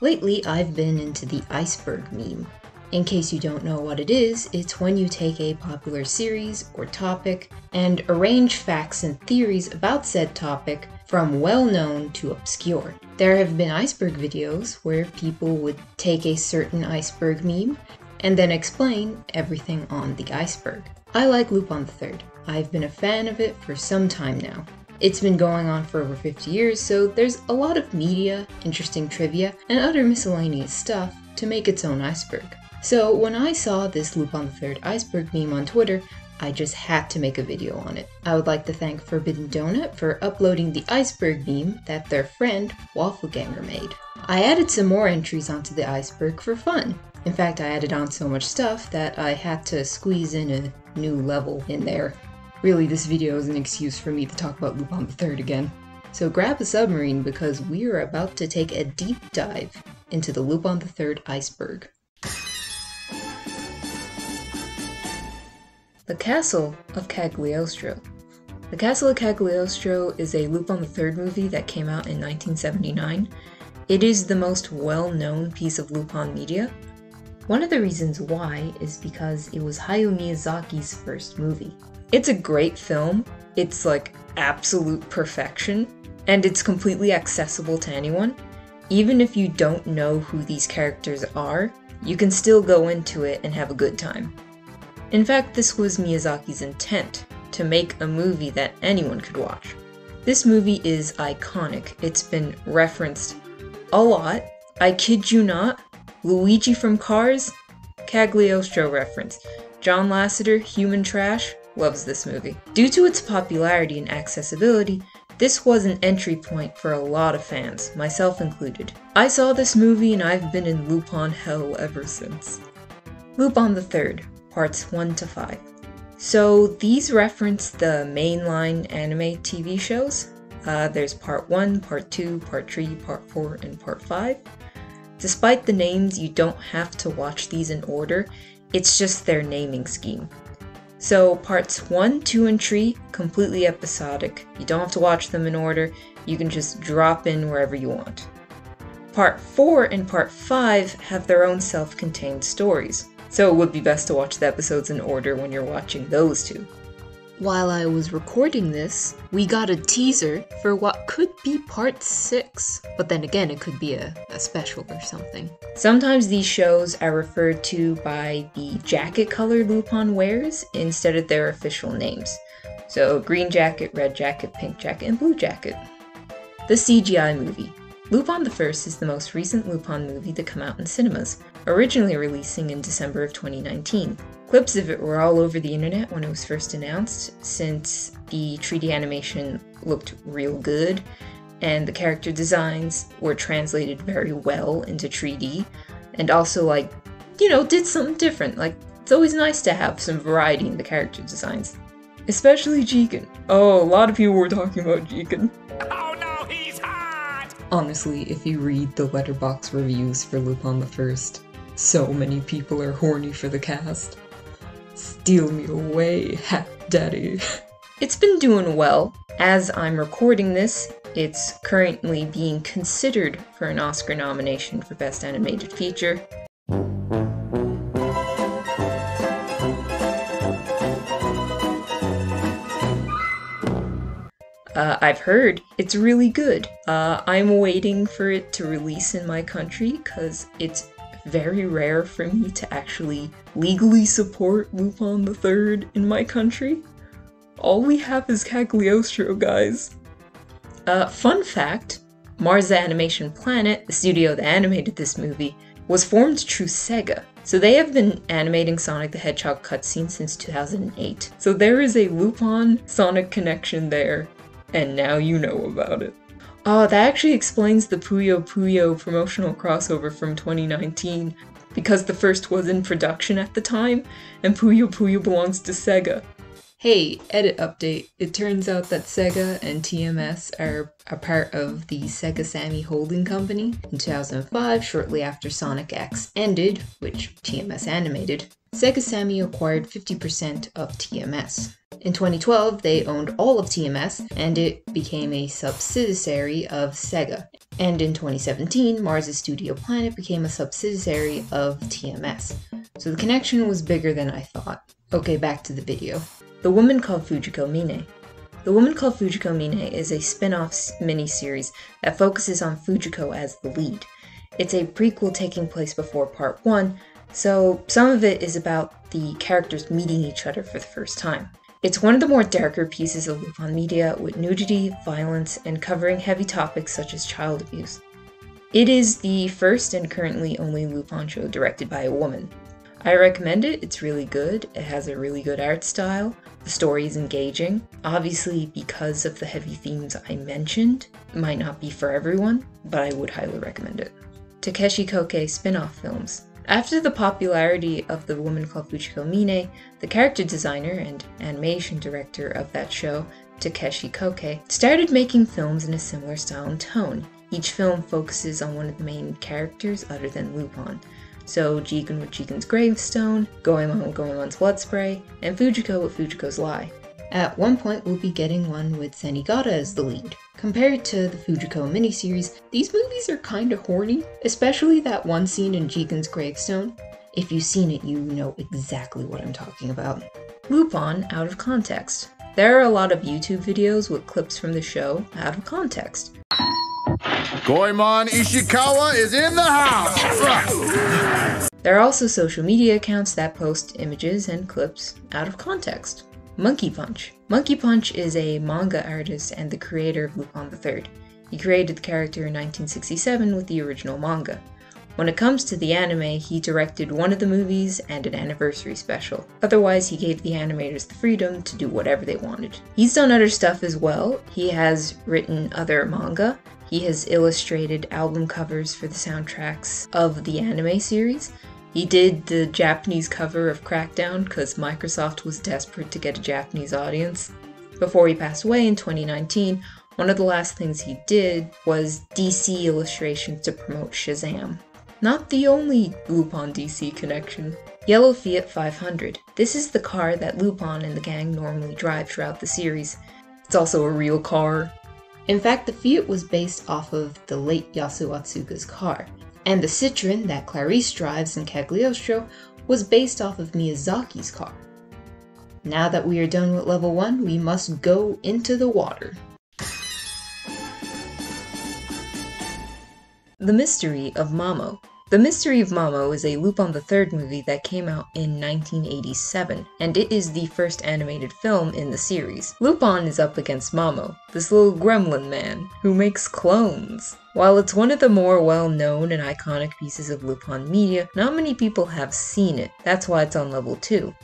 Lately, I've been into the iceberg meme. In case you don't know what it is, it's when you take a popular series or topic and arrange facts and theories about said topic from well known to obscure. There have been iceberg videos where people would take a certain iceberg meme and then explain everything on the iceberg. I like Lupin III. I've been a fan of it for some time now. It's been going on for over 50 years, so there's a lot of media, interesting trivia, and other miscellaneous stuff to make its own iceberg. So when I saw this Lupin the Third iceberg meme on Twitter, I just had to make a video on it. I would like to thank Forbidden Donut for uploading the iceberg meme that their friend Waffleganger made. I added some more entries onto the iceberg for fun. In fact, I added on so much stuff that I had to squeeze in a new level in there Really, this video is an excuse for me to talk about Lupin III again. So grab a submarine because we are about to take a deep dive into the Lupin III iceberg. The Castle of Cagliostro. The Castle of Cagliostro is a Lupin III movie that came out in 1979. It is the most well-known piece of Lupin media. One of the reasons why is because it was Hayao Miyazaki's first movie. It's a great film. It's like absolute perfection, and it's completely accessible to anyone. Even if you don't know who these characters are, you can still go into it and have a good time. In fact, this was Miyazaki's intent to make a movie that anyone could watch. This movie is iconic. It's been referenced a lot. I kid you not, Luigi from Cars, Cagliostro reference. John Lasseter, Human Trash, loves this movie. Due to its popularity and accessibility, this was an entry point for a lot of fans, myself included. I saw this movie and I've been in Lupin hell ever since. Lupin the Third, parts 1 to 5. So these reference the mainline anime TV shows. Uh, there's part 1, part 2, part 3, part 4, and part 5. Despite the names, you don't have to watch these in order, it's just their naming scheme. So parts 1, 2, and 3, completely episodic. You don't have to watch them in order, you can just drop in wherever you want. Part 4 and Part 5 have their own self-contained stories, so it would be best to watch the episodes in order when you're watching those two. While I was recording this, we got a teaser for what could be part 6, but then again, it could be a, a special or something. Sometimes these shows are referred to by the jacket color Lupin wears instead of their official names. So, green jacket, red jacket, pink jacket, and blue jacket. The CGI movie. Lupin the First is the most recent Lupin movie to come out in cinemas, originally releasing in December of 2019. Clips of it were all over the internet when it was first announced, since the 3D animation looked real good and the character designs were translated very well into 3D, and also, like, you know, did something different. Like, it's always nice to have some variety in the character designs. Especially Jigen. Oh, a lot of people were talking about Jigen. Oh no, he's hot! Honestly, if you read the Letterboxd reviews for Lupin the First, so many people are horny for the cast. Steal me away, Hat Daddy. It's been doing well. As I'm recording this, it's currently being considered for an Oscar nomination for Best Animated Feature. Uh, I've heard it's really good. Uh, I'm waiting for it to release in my country because it's very rare for me to actually legally support Lupin the Third in my country. All we have is Cagliostro, guys. Uh, fun fact, Marza Animation Planet, the studio that animated this movie, was formed through Sega. So they have been animating Sonic the Hedgehog cutscenes since 2008. So there is a Lupin Sonic connection there, and now you know about it. Oh, that actually explains the Puyo Puyo promotional crossover from 2019, because the first was in production at the time, and Puyo Puyo belongs to Sega. Hey, edit update. It turns out that Sega and TMS are a part of the Sega Sammy Holding Company. In 2005, shortly after Sonic X ended, which TMS animated, Sega Sammy acquired 50% of TMS. In 2012, they owned all of TMS and it became a subsidiary of Sega. And in 2017, Marza Studio Planet became a subsidiary of TMS. So the connection was bigger than I thought. Okay, back to the video. The Woman Called Fujiko Mine. The Woman Called Fujiko Mine is a spin-off miniseries that focuses on Fujiko as the lead. It's a prequel taking place before part 1, so some of it is about the characters meeting each other for the first time. It's one of the more darker pieces of Lupin media with nudity, violence, and covering heavy topics such as child abuse. It is the first and currently only Lupin show directed by a woman. I recommend it, it's really good, it has a really good art style, the story is engaging. Obviously, because of the heavy themes I mentioned, might not be for everyone, but I would highly recommend it. Takeshi Koike spin off films. After the popularity of The Woman Called Fujiko Mine, the character designer and animation director of that show, Takeshi Koike, started making films in a similar style and tone. Each film focuses on one of the main characters other than Lupin. So Jigen with Jigen's Gravestone, Goemon with Goemon's Blood Spray, and Fujiko with Fujiko's Lie. At one point, we'll be getting one with Zenigata as the lead. Compared to the Fujiko miniseries, these movies are kinda horny, especially that one scene in Jigen's gravestone. If you've seen it, you know exactly what I'm talking about. Lupin out of context. There are a lot of YouTube videos with clips from the show out of context. Goemon Ishikawa is in the house! there are also social media accounts that post images and clips out of context. Monkey Punch. Monkey Punch is a manga artist and the creator of Lupin III. He created the character in 1967 with the original manga. When it comes to the anime, he directed one of the movies and an anniversary special. Otherwise, he gave the animators the freedom to do whatever they wanted. He's done other stuff as well. He has written other manga. He has illustrated album covers for the soundtracks of the anime series. He did the Japanese cover of Crackdown because Microsoft was desperate to get a Japanese audience. Before he passed away in 2019, one of the last things he did was DC illustrations to promote Shazam. Not the only Lupin DC connection. Yellow Fiat 500. This is the car that Lupin and the gang normally drive throughout the series. It's also a real car. In fact, the Fiat was based off of the late Yasuo Otsuka's car and the Citroen that Clarice drives in Cagliostro was based off of Miyazaki's car. Now that we are done with level 1, we must go into the water. The Mystery of Mamo the Mystery of Mamo is a Lupin third movie that came out in 1987, and it is the first animated film in the series. Lupin is up against Mamo, this little gremlin man, who makes clones. While it's one of the more well-known and iconic pieces of Lupin media, not many people have seen it, that's why it's on level 2.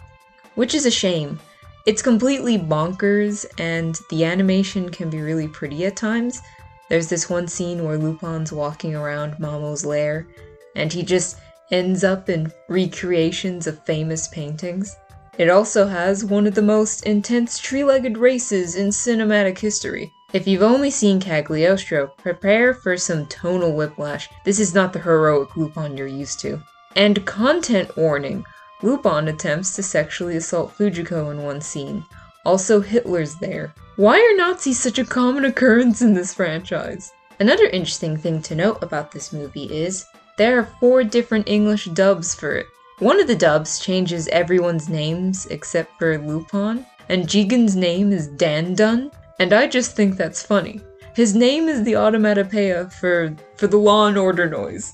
Which is a shame. It's completely bonkers, and the animation can be really pretty at times. There's this one scene where Lupin's walking around Mamo's lair, and he just ends up in recreations of famous paintings. It also has one of the most intense tree-legged races in cinematic history. If you've only seen Cagliostro, prepare for some tonal whiplash. This is not the heroic Lupin you're used to. And content warning, Lupin attempts to sexually assault Fujiko in one scene. Also Hitler's there. Why are Nazis such a common occurrence in this franchise? Another interesting thing to note about this movie is there are four different English dubs for it. One of the dubs changes everyone's names except for Lupin, and Jigen's name is Dandun, and I just think that's funny. His name is the onomatopoeia for, for the law and order noise.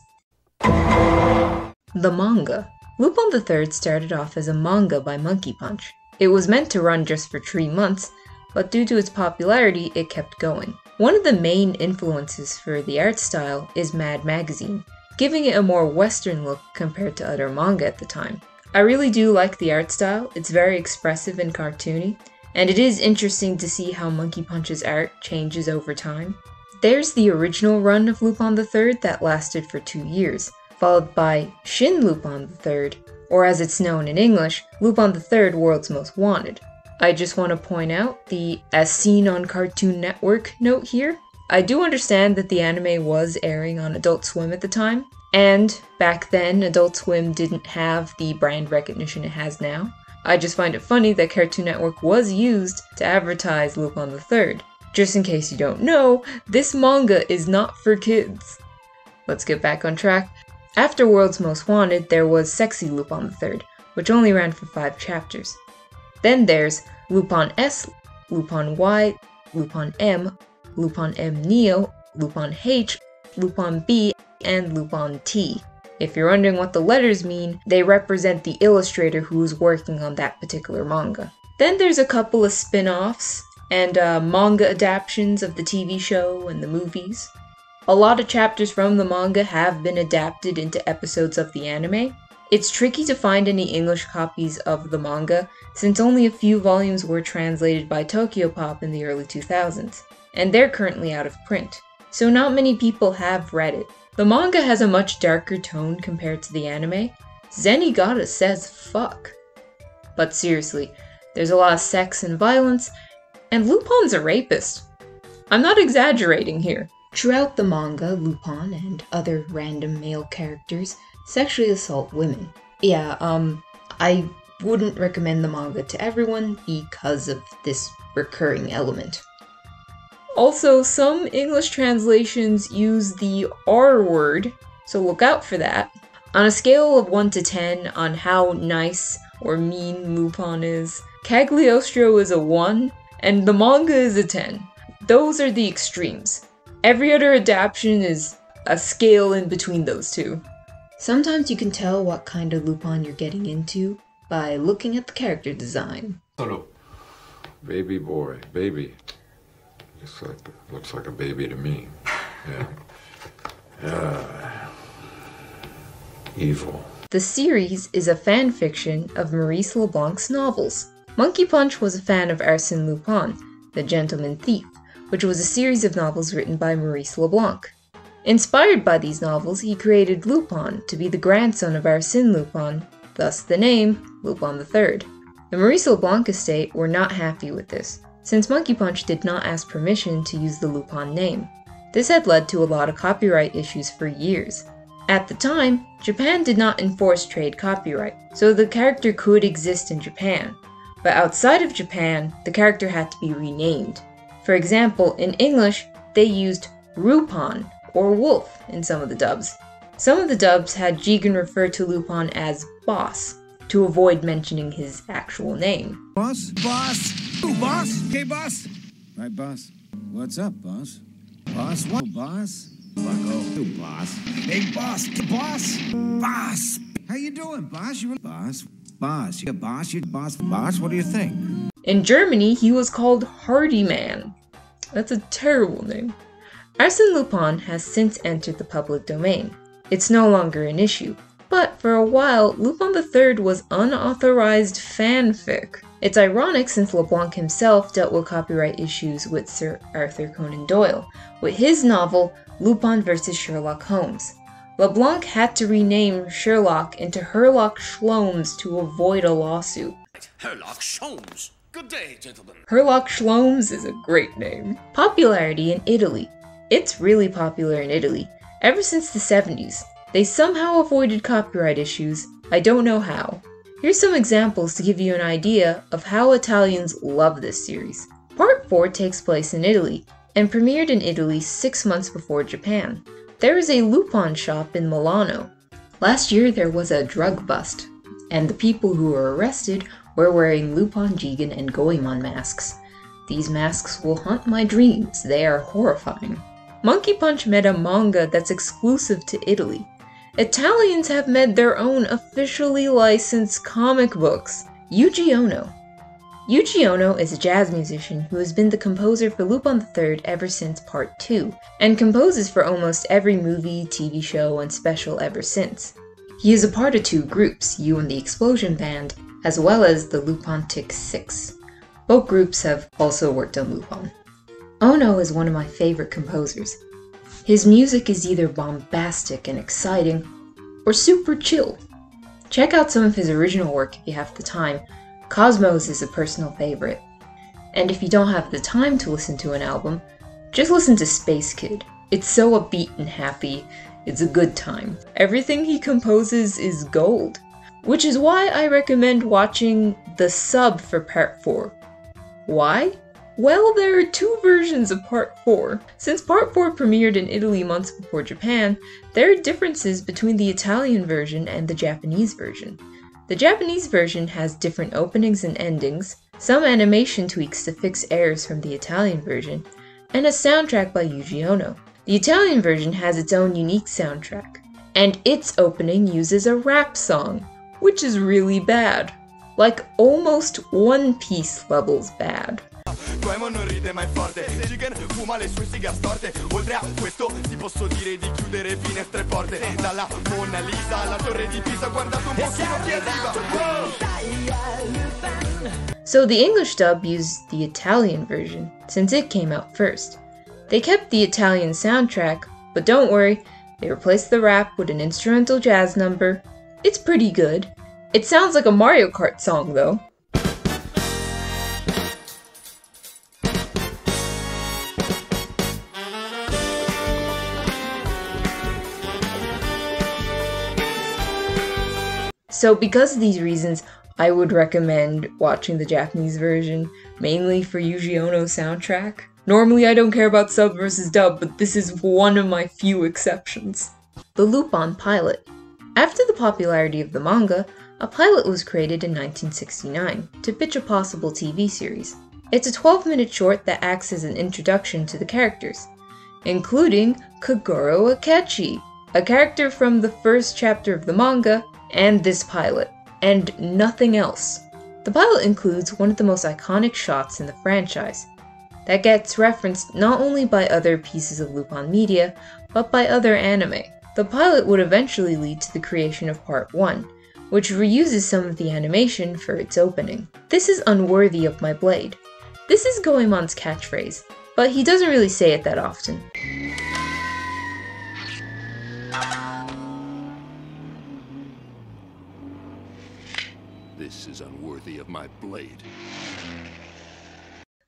The manga. Lupin III started off as a manga by Monkey Punch. It was meant to run just for three months, but due to its popularity, it kept going. One of the main influences for the art style is Mad Magazine, giving it a more western look compared to other manga at the time. I really do like the art style, it's very expressive and cartoony, and it is interesting to see how Monkey Punch's art changes over time. There's the original run of Lupin III that lasted for two years, followed by Shin Lupin III, or as it's known in English, Lupin III World's Most Wanted. I just want to point out the as seen on Cartoon Network note here. I do understand that the anime was airing on Adult Swim at the time, and back then Adult Swim didn't have the brand recognition it has now. I just find it funny that Cartoon Network was used to advertise Lupin III. Just in case you don't know, this manga is not for kids. Let's get back on track. After World's Most Wanted, there was Sexy Lupin III, which only ran for 5 chapters. Then there's Lupin S, Lupin Y, Lupin M, Lupin M Neo, Lupin H, Lupin B, and Lupin T. If you're wondering what the letters mean, they represent the illustrator who's working on that particular manga. Then there's a couple of spin offs and uh, manga adaptations of the TV show and the movies. A lot of chapters from the manga have been adapted into episodes of the anime. It's tricky to find any English copies of the manga since only a few volumes were translated by Tokyopop in the early 2000s, and they're currently out of print, so not many people have read it. The manga has a much darker tone compared to the anime. Zenigata says fuck. But seriously, there's a lot of sex and violence, and Lupin's a rapist. I'm not exaggerating here. Throughout the manga, Lupin and other random male characters sexually assault women. Yeah, um, I wouldn't recommend the manga to everyone because of this recurring element. Also, some English translations use the R word, so look out for that. On a scale of 1 to 10 on how nice or mean Lupin is, Cagliostro is a 1 and the manga is a 10. Those are the extremes. Every other adaptation is a scale in between those two. Sometimes you can tell what kind of Lupin you're getting into by looking at the character design. Hello. Baby boy, baby. Looks like looks like a baby to me. Yeah. Yeah. Evil. The series is a fan fiction of Maurice LeBlanc's novels. Monkey Punch was a fan of Arsène Lupin, the Gentleman Thief, which was a series of novels written by Maurice LeBlanc. Inspired by these novels, he created Lupin to be the grandson of Arsène Lupin, thus the name Lupin III. The Maurice LeBlanc estate were not happy with this, since Monkey Punch did not ask permission to use the Lupin name. This had led to a lot of copyright issues for years. At the time, Japan did not enforce trade copyright, so the character could exist in Japan, but outside of Japan, the character had to be renamed. For example, in English, they used Rupon or Wolf in some of the dubs. Some of the dubs had Jigen refer to Lupin as Boss to avoid mentioning his actual name. Boss? Boss? Who, boss? Hey, boss? Hi, boss. What's up, boss? Boss? What, boss? Bucko. Who, boss? Hey, boss. Boss? Boss. How you doing, boss? You boss? Boss. You a boss? You boss? Boss? What do you think? In Germany, he was called Hardy Man. That's a terrible name. Arsène Lupin has since entered the public domain. It's no longer an issue. But for a while, Lupin III was unauthorized fanfic. It's ironic since LeBlanc himself dealt with copyright issues with Sir Arthur Conan Doyle, with his novel Lupin vs. Sherlock Holmes. LeBlanc had to rename Sherlock into Herlock Sholmes to avoid a lawsuit. Herlock Sholmes. Good day, gentlemen. Herlock Sholmes is a great name. Popularity in Italy. It's really popular in Italy. Ever since the 70s, they somehow avoided copyright issues. I don't know how. Here's some examples to give you an idea of how Italians love this series. Part 4 takes place in Italy and premiered in Italy six months before Japan. There is a Lupin shop in Milano. Last year there was a drug bust, and the people who were arrested were wearing Lupin Jigen and Goemon masks. These masks will haunt my dreams, they are horrifying. Monkey Punch made a manga that's exclusive to Italy. Italians have made their own officially licensed comic books. Yuji Ono. Yuji Ono is a jazz musician who has been the composer for Lupin III ever since Part 2, and composes for almost every movie, TV show, and special ever since. He is a part of two groups, You and the Explosion Band, as well as the Lupintic Six. Both groups have also worked on Lupin. Ono is one of my favorite composers. His music is either bombastic and exciting, or super chill. Check out some of his original work if you have the time. Cosmos is a personal favorite. And if you don't have the time to listen to an album, just listen to Space Kid. It's so upbeat and happy, it's a good time. Everything he composes is gold, which is why I recommend watching the sub for part 4. Why? Well, there are two versions of Part 4. Since Part 4 premiered in Italy months before Japan, there are differences between the Italian version and the Japanese version. The Japanese version has different openings and endings, some animation tweaks to fix errors from the Italian version, and a soundtrack by Yuji Ono. The Italian version has its own unique soundtrack, and its opening uses a rap song, which is really bad. Like almost One Piece levels bad. Goemon non ride mai forte Jigen fuma le sue siga storte Oltre a questo ti posso dire di chiudere finestre e porte Dalla Mona Lisa alla torre di Pisa Guardate un pochino chi arriva So the English dub used the Italian version, since it came out first. They kept the Italian soundtrack, but don't worry, they replaced the rap with an instrumental jazz number. It's pretty good. It sounds like a Mario Kart song though. So because of these reasons, I would recommend watching the Japanese version, mainly for Yuji Ono's soundtrack. Normally I don't care about sub versus dub, but this is one of my few exceptions. The Lupin pilot. After the popularity of the manga, a pilot was created in 1969 to pitch a possible TV series. It's a 12 minute short that acts as an introduction to the characters, including Kaguro Akechi, a character from the first chapter of the manga, and this pilot, and nothing else. The pilot includes one of the most iconic shots in the franchise, that gets referenced not only by other pieces of Lupin media, but by other anime. The pilot would eventually lead to the creation of Part 1, which reuses some of the animation for its opening. This is unworthy of my blade. This is Goemon's catchphrase, but he doesn't really say it that often. This is unworthy of my blade.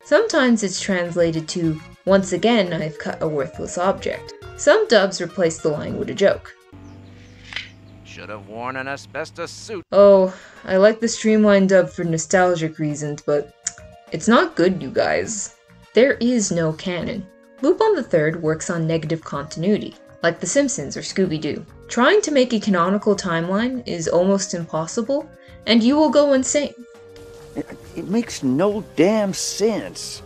Sometimes it's translated to, once again I've cut a worthless object. Some dubs replace the line with a joke. Should have worn an asbestos suit. Oh, I like the streamlined dub for nostalgic reasons, but it's not good, you guys. There is no canon. Lupin III works on negative continuity, like The Simpsons or Scooby Doo. Trying to make a canonical timeline is almost impossible, and you will go insane. It, it makes no damn sense.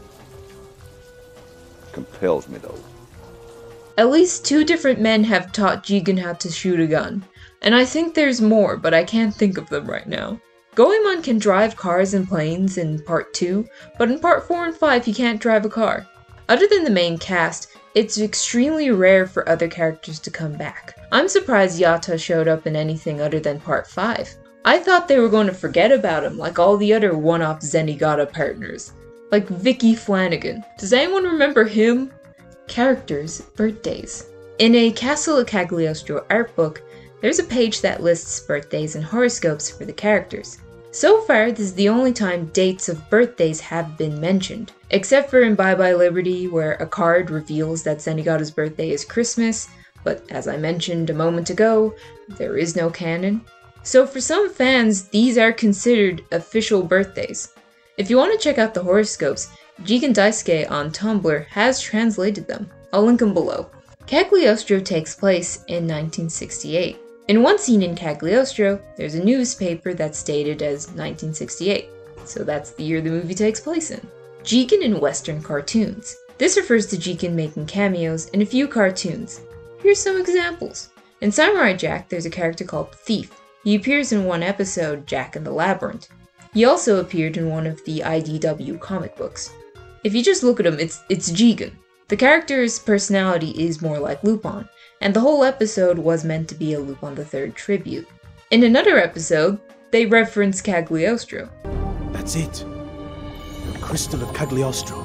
Compels me though. At least two different men have taught Jigen how to shoot a gun, and I think there's more, but I can't think of them right now. Goemon can drive cars and planes in part 2, but in part 4 and 5 he can't drive a car. Other than the main cast, it's extremely rare for other characters to come back. I'm surprised Yatta showed up in anything other than part 5. I thought they were going to forget about him like all the other one-off Zenigata partners. Like Vicky Flanagan. Does anyone remember him? Characters' birthdays. In a Castle of Cagliostro art book, there's a page that lists birthdays and horoscopes for the characters. So far, this is the only time dates of birthdays have been mentioned, except for in Bye Bye Liberty, where a card reveals that Zenigata's birthday is Christmas, but as I mentioned a moment ago, there is no canon. So for some fans, these are considered official birthdays. If you want to check out the horoscopes, Jigen Daisuke on Tumblr has translated them. I'll link them below. Cagliostro takes place in 1968. In one scene in Cagliostro, there's a newspaper that's dated as 1968, so that's the year the movie takes place in. Jigen in Western cartoons. This refers to Jigen making cameos in a few cartoons. Here's some examples. In Samurai Jack, there's a character called Thief. He appears in one episode, Jack in the Labyrinth. He also appeared in one of the IDW comic books. If you just look at him, it's it's Jigen. The character's personality is more like Lupin, and the whole episode was meant to be a Lupin III tribute. In another episode, they reference Cagliostro. That's it. The Crystal of Cagliostro.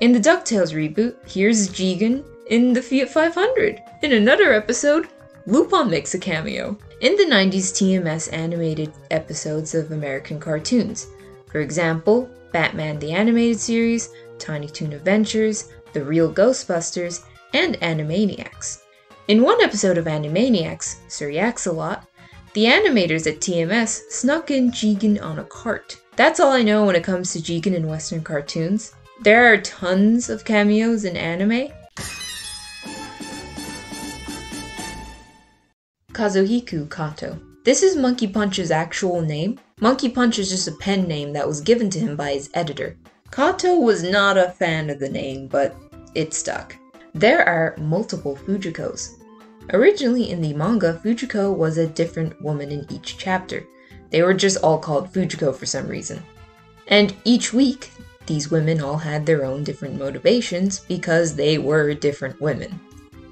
In the DuckTales reboot, here's Jigen in the Fiat 500. In another episode, Lupin makes a cameo. In the 90s, TMS animated episodes of American cartoons. For example, Batman the Animated Series, Tiny Toon Adventures, The Real Ghostbusters, and Animaniacs. In one episode of Animaniacs, Sir Yaksalot, the animators at TMS snuck in Jigen on a cart. That's all I know when it comes to Jigen in Western cartoons. There are tons of cameos in anime. Kazuhiko Kato. This is Monkey Punch's actual name. Monkey Punch is just a pen name that was given to him by his editor. Kato was not a fan of the name, but it stuck. There are multiple Fujikos. Originally in the manga, Fujiko was a different woman in each chapter. They were just all called Fujiko for some reason. And each week, these women all had their own different motivations because they were different women.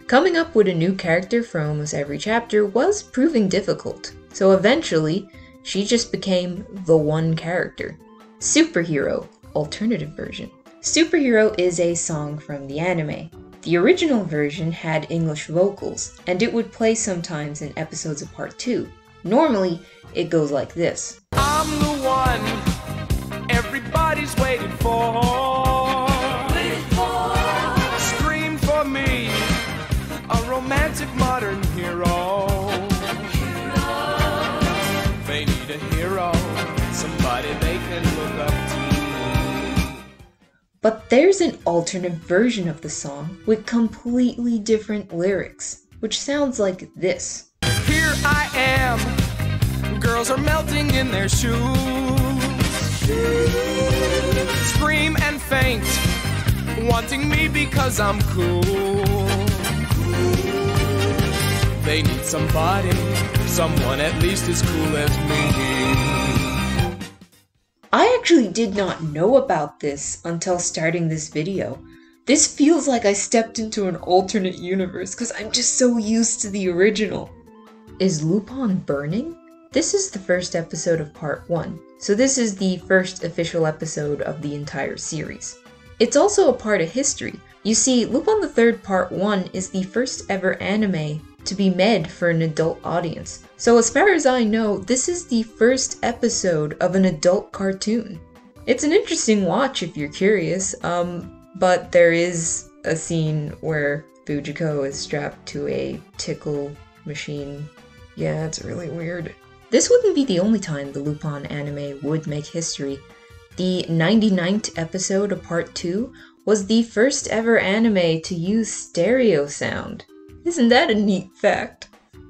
Coming up with a new character for almost every chapter was proving difficult, so eventually, she just became the one character. Superhero, alternative version. Superhero is a song from the anime. The original version had English vocals, and it would play sometimes in episodes of Part 2. Normally, it goes like this. I'm the one everybody's waiting for. But there's an alternate version of the song with completely different lyrics, which sounds like this. Here I am, girls are melting in their shoes. Scream and faint, wanting me because I'm cool. They need somebody, someone at least as cool as me. I actually did not know about this until starting this video. This feels like I stepped into an alternate universe because I'm just so used to the original. Is Lupin burning? This is the first episode of part 1, so this is the first official episode of the entire series. It's also a part of history. You see, Lupin the Third Part 1 is the first ever anime to be made for an adult audience. So as far as I know, this is the first episode of an adult cartoon. It's an interesting watch if you're curious, um, but there is a scene where Fujiko is strapped to a tickle machine. Yeah, it's really weird. This wouldn't be the only time the Lupin anime would make history. The 99th episode of Part 2 was the first ever anime to use stereo sound. Isn't that a neat fact?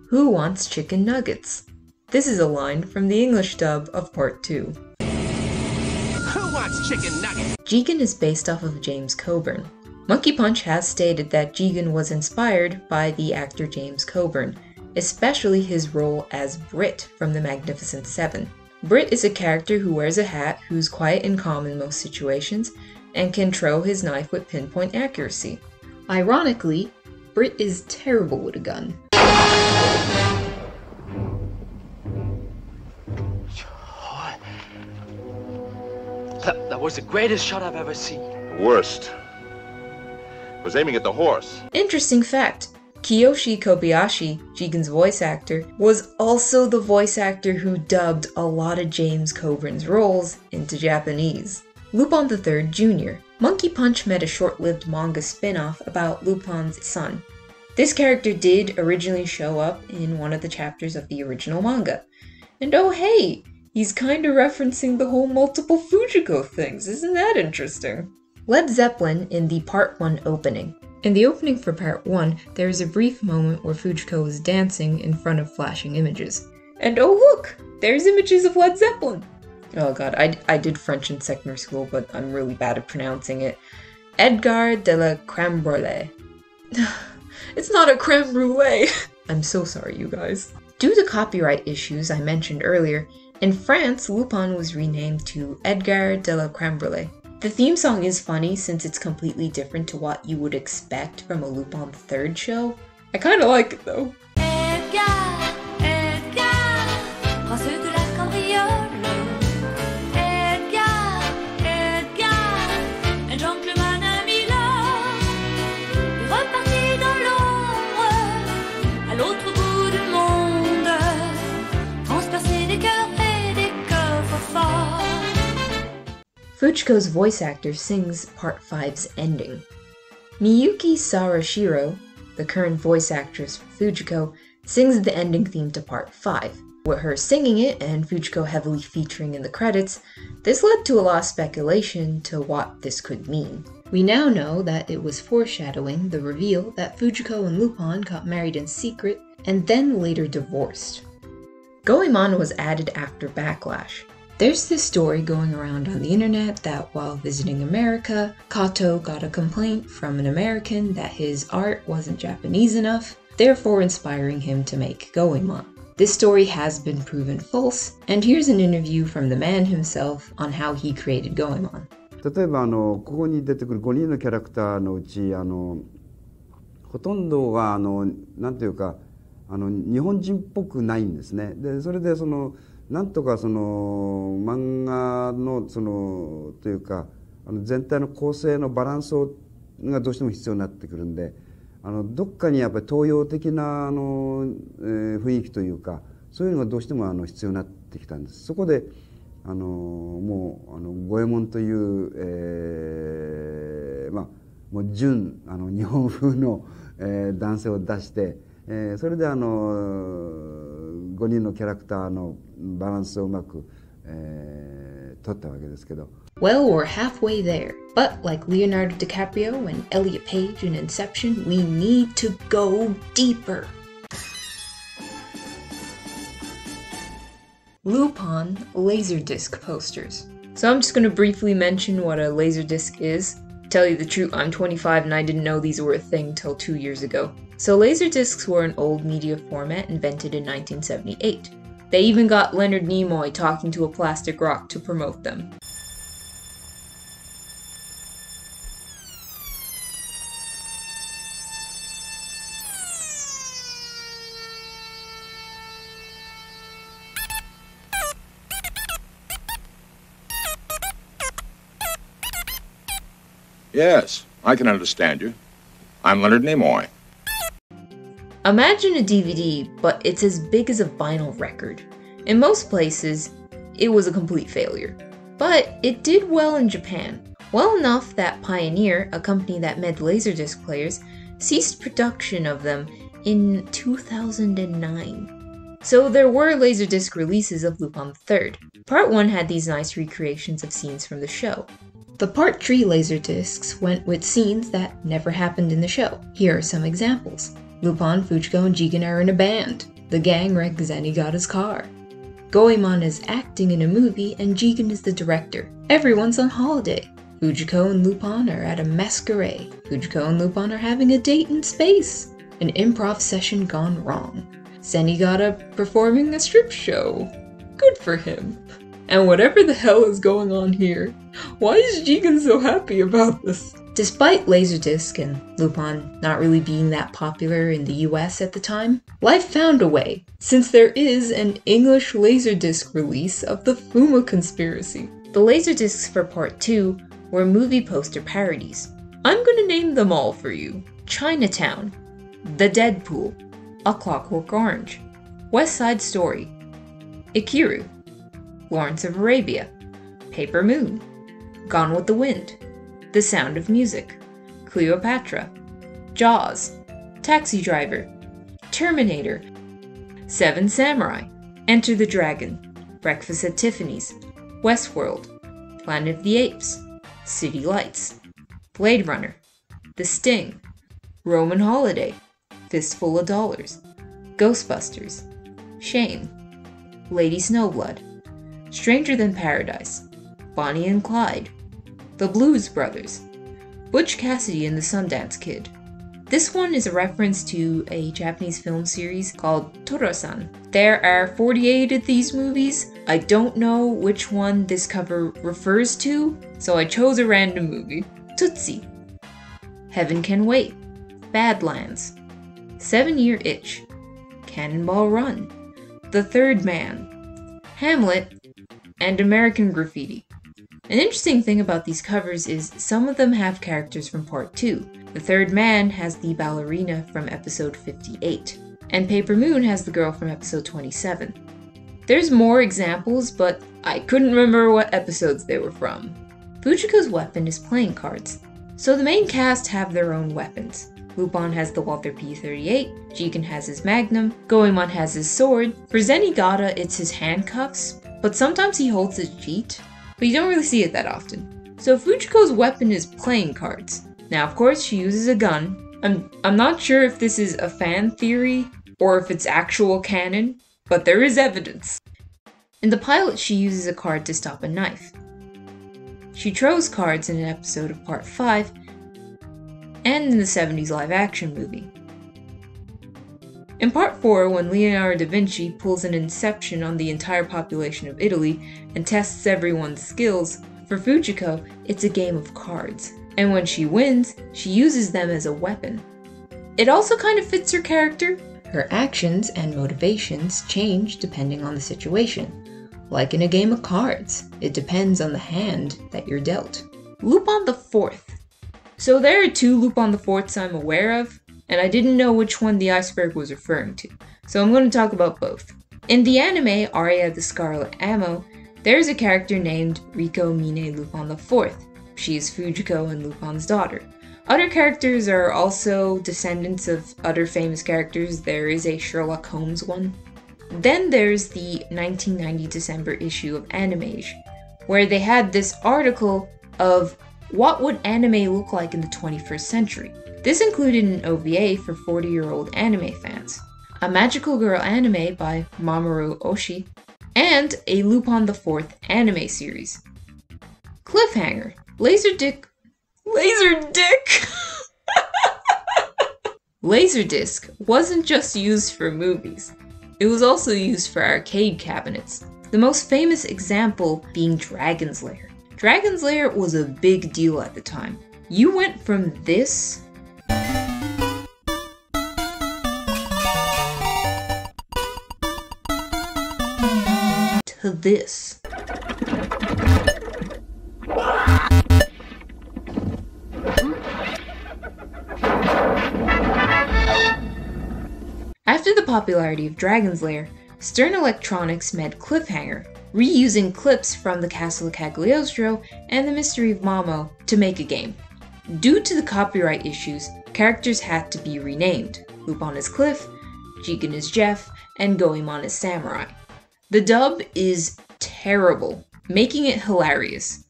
Who wants chicken nuggets? This is a line from the English dub of Part 2. Who wants chicken nuggets? Jigen is based off of James Coburn. Monkey Punch has stated that Jigen was inspired by the actor James Coburn, especially his role as Britt from The Magnificent Seven. Britt is a character who wears a hat, who's quiet and calm in most situations, and can throw his knife with pinpoint accuracy. Ironically, Britt is terrible with a gun. That, that was the greatest shot I've ever seen. Worst. Was aiming at the horse. Interesting fact Kiyoshi Kobayashi, Jigen's voice actor, was also the voice actor who dubbed a lot of James Coburn's roles into Japanese. Lupin III Jr. Monkey Punch met a short lived manga spin off about Lupin's son. This character did originally show up in one of the chapters of the original manga. And oh hey, he's kinda referencing the whole multiple Fujiko things, isn't that interesting? Led Zeppelin in the Part 1 opening. In the opening for Part 1, there is a brief moment where Fujiko is dancing in front of flashing images. And oh look! There's images of Led Zeppelin! Oh god, I, I did French in secondary school, but I'm really bad at pronouncing it. Edgar de la Creme Brulee. it's not a creme brulee! I'm so sorry, you guys. Due to copyright issues I mentioned earlier, in France, Lupin was renamed to Edgar de la Creme Brulee. The theme song is funny since it's completely different to what you would expect from a Lupin III show. I kinda like it though. Edgar, Fujiko's voice actor sings Part 5's ending. Miyuki Sawashiro, the current voice actress for Fujiko, sings the ending theme to Part 5. With her singing it and Fujiko heavily featuring in the credits, this led to a lot of speculation to what this could mean. We now know that it was foreshadowing the reveal that Fujiko and Lupin got married in secret and then later divorced. Goemon was added after Backlash. There's this story going around on the internet that while visiting America, Kato got a complaint from an American that his art wasn't Japanese enough, therefore inspiring him to make Goemon. This story has been proven false, and here's an interview from the man himself on how he created Goemon. 例えばあのここに出てくる5人のキャラクターのうちあのほとんどがあのなんていうかあの日本人っぽくないんですね。でそれでその なんとかその漫画のそのというかあの全体の構成のバランスをがどうしても必要になってくるんであのどっかにやっぱり東洋的なあの、えー、雰囲気というかそういうのがどうしてもあの必要になってきたんです。そこであのもうあの五右衛門という、えー、まあもう純あの日本風の、えー、男性を出して、えー、それであの5人のキャラクターのバランスをうまく、えー、取ったわけですけど。Well, we're halfway there. But like Leonardo DiCaprio and Elliot Page in Inception, we need to go deeper. Lupin Laserdisc posters. So I'm just going to briefly mention what a Laserdisc is. Tell you the truth, I'm 25 and I didn't know these were a thing till two years ago. So Laserdiscs were an old media format invented in 1978. They even got Leonard Nimoy talking to a plastic rock to promote them. Yes, I can understand you. I'm Leonard Nimoy. Imagine a DVD, but it's as big as a vinyl record. In most places, it was a complete failure. But it did well in Japan, well enough that Pioneer, a company that made Laserdisc players, ceased production of them in 2009. So there were Laserdisc releases of Lupin III. Part 1 had these nice recreations of scenes from the show. The Part 3 Laserdiscs went with scenes that never happened in the show. Here are some examples. Lupin, Fujiko, and Jigen are in a band. The gang wreck Zenigata's car. Goemon is acting in a movie and Jigen is the director. Everyone's on holiday. Fujiko and Lupin are at a masquerade. Fujiko and Lupin are having a date in space. An improv session gone wrong. Zenigata performing a strip show. Good for him. And whatever the hell is going on here, why is Jigen so happy about this? Despite Laserdisc and Lupin not really being that popular in the US at the time, life found a way, since there is an English Laserdisc release of the Fuma Conspiracy. The Laserdiscs for Part 2 were movie poster parodies. I'm gonna name them all for you Chinatown, The Deadpool, A Clockwork Orange, West Side Story, Ikiru, Lawrence of Arabia, Paper Moon, Gone with the Wind, The Sound of Music, Cleopatra, Jaws, Taxi Driver, Terminator, Seven Samurai, Enter the Dragon, Breakfast at Tiffany's, Westworld, Planet of the Apes, City Lights, Blade Runner, The Sting, Roman Holiday, Fistful of Dollars, Ghostbusters, Shane, Lady Snowblood, Stranger Than Paradise, Bonnie and Clyde, The Blues Brothers, Butch Cassidy and the Sundance Kid. This one is a reference to a Japanese film series called Tora-san. There are 48 of these movies. I don't know which one this cover refers to, so I chose a random movie. Tootsie, Heaven Can Wait, Badlands, Seven Year Itch, Cannonball Run, The Third Man, Hamlet, and American Graffiti. An interesting thing about these covers is some of them have characters from part 2. The Third Man has the ballerina from episode 58, and Paper Moon has the girl from episode 27. There's more examples, but I couldn't remember what episodes they were from. Fujiko's weapon is playing cards, so the main cast have their own weapons. Lupin has the Walther P38, Jigen has his Magnum, Goemon has his sword. For Zenigata, it's his handcuffs, but sometimes he holds his jitte, but you don't really see it that often. So Fujiko's weapon is playing cards. Now, of course, she uses a gun. I'm, I'm not sure if this is a fan theory or if it's actual canon, but there is evidence. In the pilot, she uses a card to stop a knife. She throws cards in an episode of Part 5 and in the 70s live action movie. In Part 4, when Leonardo da Vinci pulls an inception on the entire population of Italy and tests everyone's skills, for Fujiko, it's a game of cards. And when she wins, she uses them as a weapon. It also kind of fits her character. Her actions and motivations change depending on the situation. Like in a game of cards, it depends on the hand that you're dealt. Lupin the Fourth. So there are two Lupin the Fourths I'm aware of, and I didn't know which one the iceberg was referring to, so I'm going to talk about both. In the anime Aria the Scarlet Ammo, there's a character named Riko Mine Lupin IV. She is Fujiko and Lupin's daughter. Other characters are also descendants of other famous characters. There is a Sherlock Holmes one, then there's the 1990 December issue of Animage, where they had this article of what would anime look like in the 21st century. This included an OVA for 40 year old anime fans, a Magical Girl anime by Mamoru Oshii, and a Lupin the Fourth anime series. Cliffhanger Laserdisc. Laserdisc! Laserdisc wasn't just used for movies. It was also used for arcade cabinets, the most famous example being Dragon's Lair. Dragon's Lair was a big deal at the time. You went from this this. After the popularity of Dragon's Lair, Stern Electronics made Cliffhanger, reusing clips from The Castle of Cagliostro and The Mystery of Mamo to make a game. Due to the copyright issues, characters had to be renamed. Lupin is Cliff, Jigen is Jeff, and Goemon is Samurai. The dub is terrible, making it hilarious.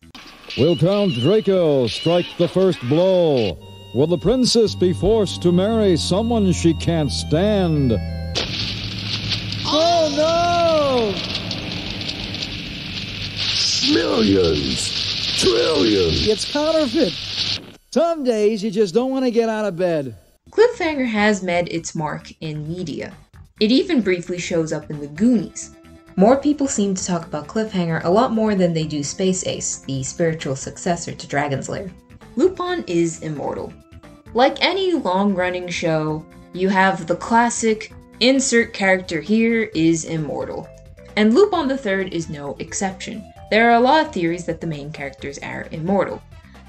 Will Count Draco strike the first blow? Will the princess be forced to marry someone she can't stand? Oh no! Millions! Trillions! It's counterfeit. Some days you just don't want to get out of bed. Cliffhanger has made its mark in media. It even briefly shows up in the Goonies. More people seem to talk about Cliffhanger a lot more than they do Space Ace, the spiritual successor to Dragon's Lair. Lupin is immortal. Like any long running show, you have the classic insert character here is immortal. And Lupin III is no exception. There are a lot of theories that the main characters are immortal.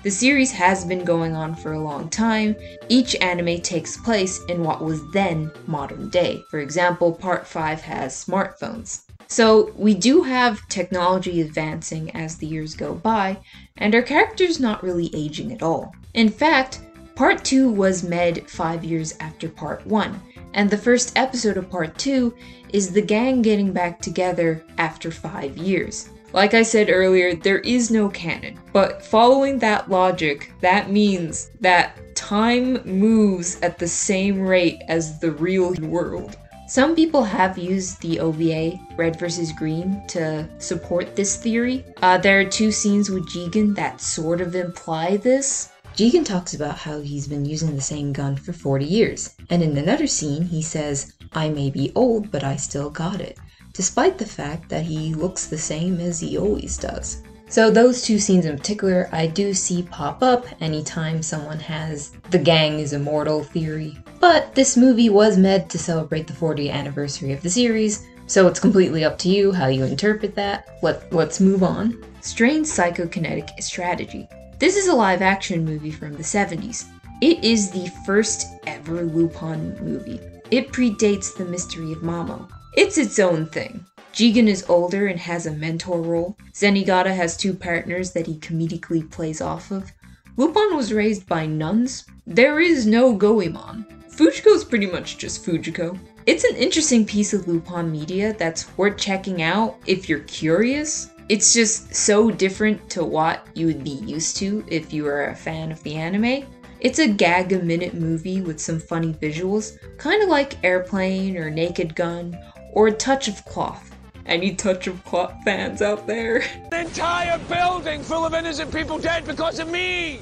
The series has been going on for a long time. Each anime takes place in what was then modern day. For example, Part 5 has smartphones. So we do have technology advancing as the years go by, and our characters not really aging at all. In fact, Part 2 was made 5 years after Part 1, and the first episode of Part 2 is the gang getting back together after 5 years. Like I said earlier, there is no canon, but following that logic, that means that time moves at the same rate as the real world. Some people have used the OVA, Red vs. Green, to support this theory. Uh, there are two scenes with Jigen that sort of imply this. Jigen talks about how he's been using the same gun for 40 years, and in another scene, he says, I may be old, but I still got it, despite the fact that he looks the same as he always does. So, those two scenes in particular, I do see pop up anytime someone has the gang is immortal theory. But this movie was made to celebrate the 40th anniversary of the series, so it's completely up to you how you interpret that. Let, let's move on. Strange Psychokinetic Strategy. This is a live action movie from the 70s. It is the first ever Lupin movie. It predates The Mystery of Mamo. It's its own thing. Jigen is older and has a mentor role. Zenigata has two partners that he comedically plays off of. Lupin was raised by nuns. There is no Goemon. Fujiko's pretty much just Fujiko. It's an interesting piece of Lupin media that's worth checking out if you're curious. It's just so different to what you would be used to if you were a fan of the anime. It's a gag a minute movie with some funny visuals, kind of like Airplane or Naked Gun or A Touch of Cloth. Any Touch of Cloth fans out there? An entire building full of innocent people dead because of me!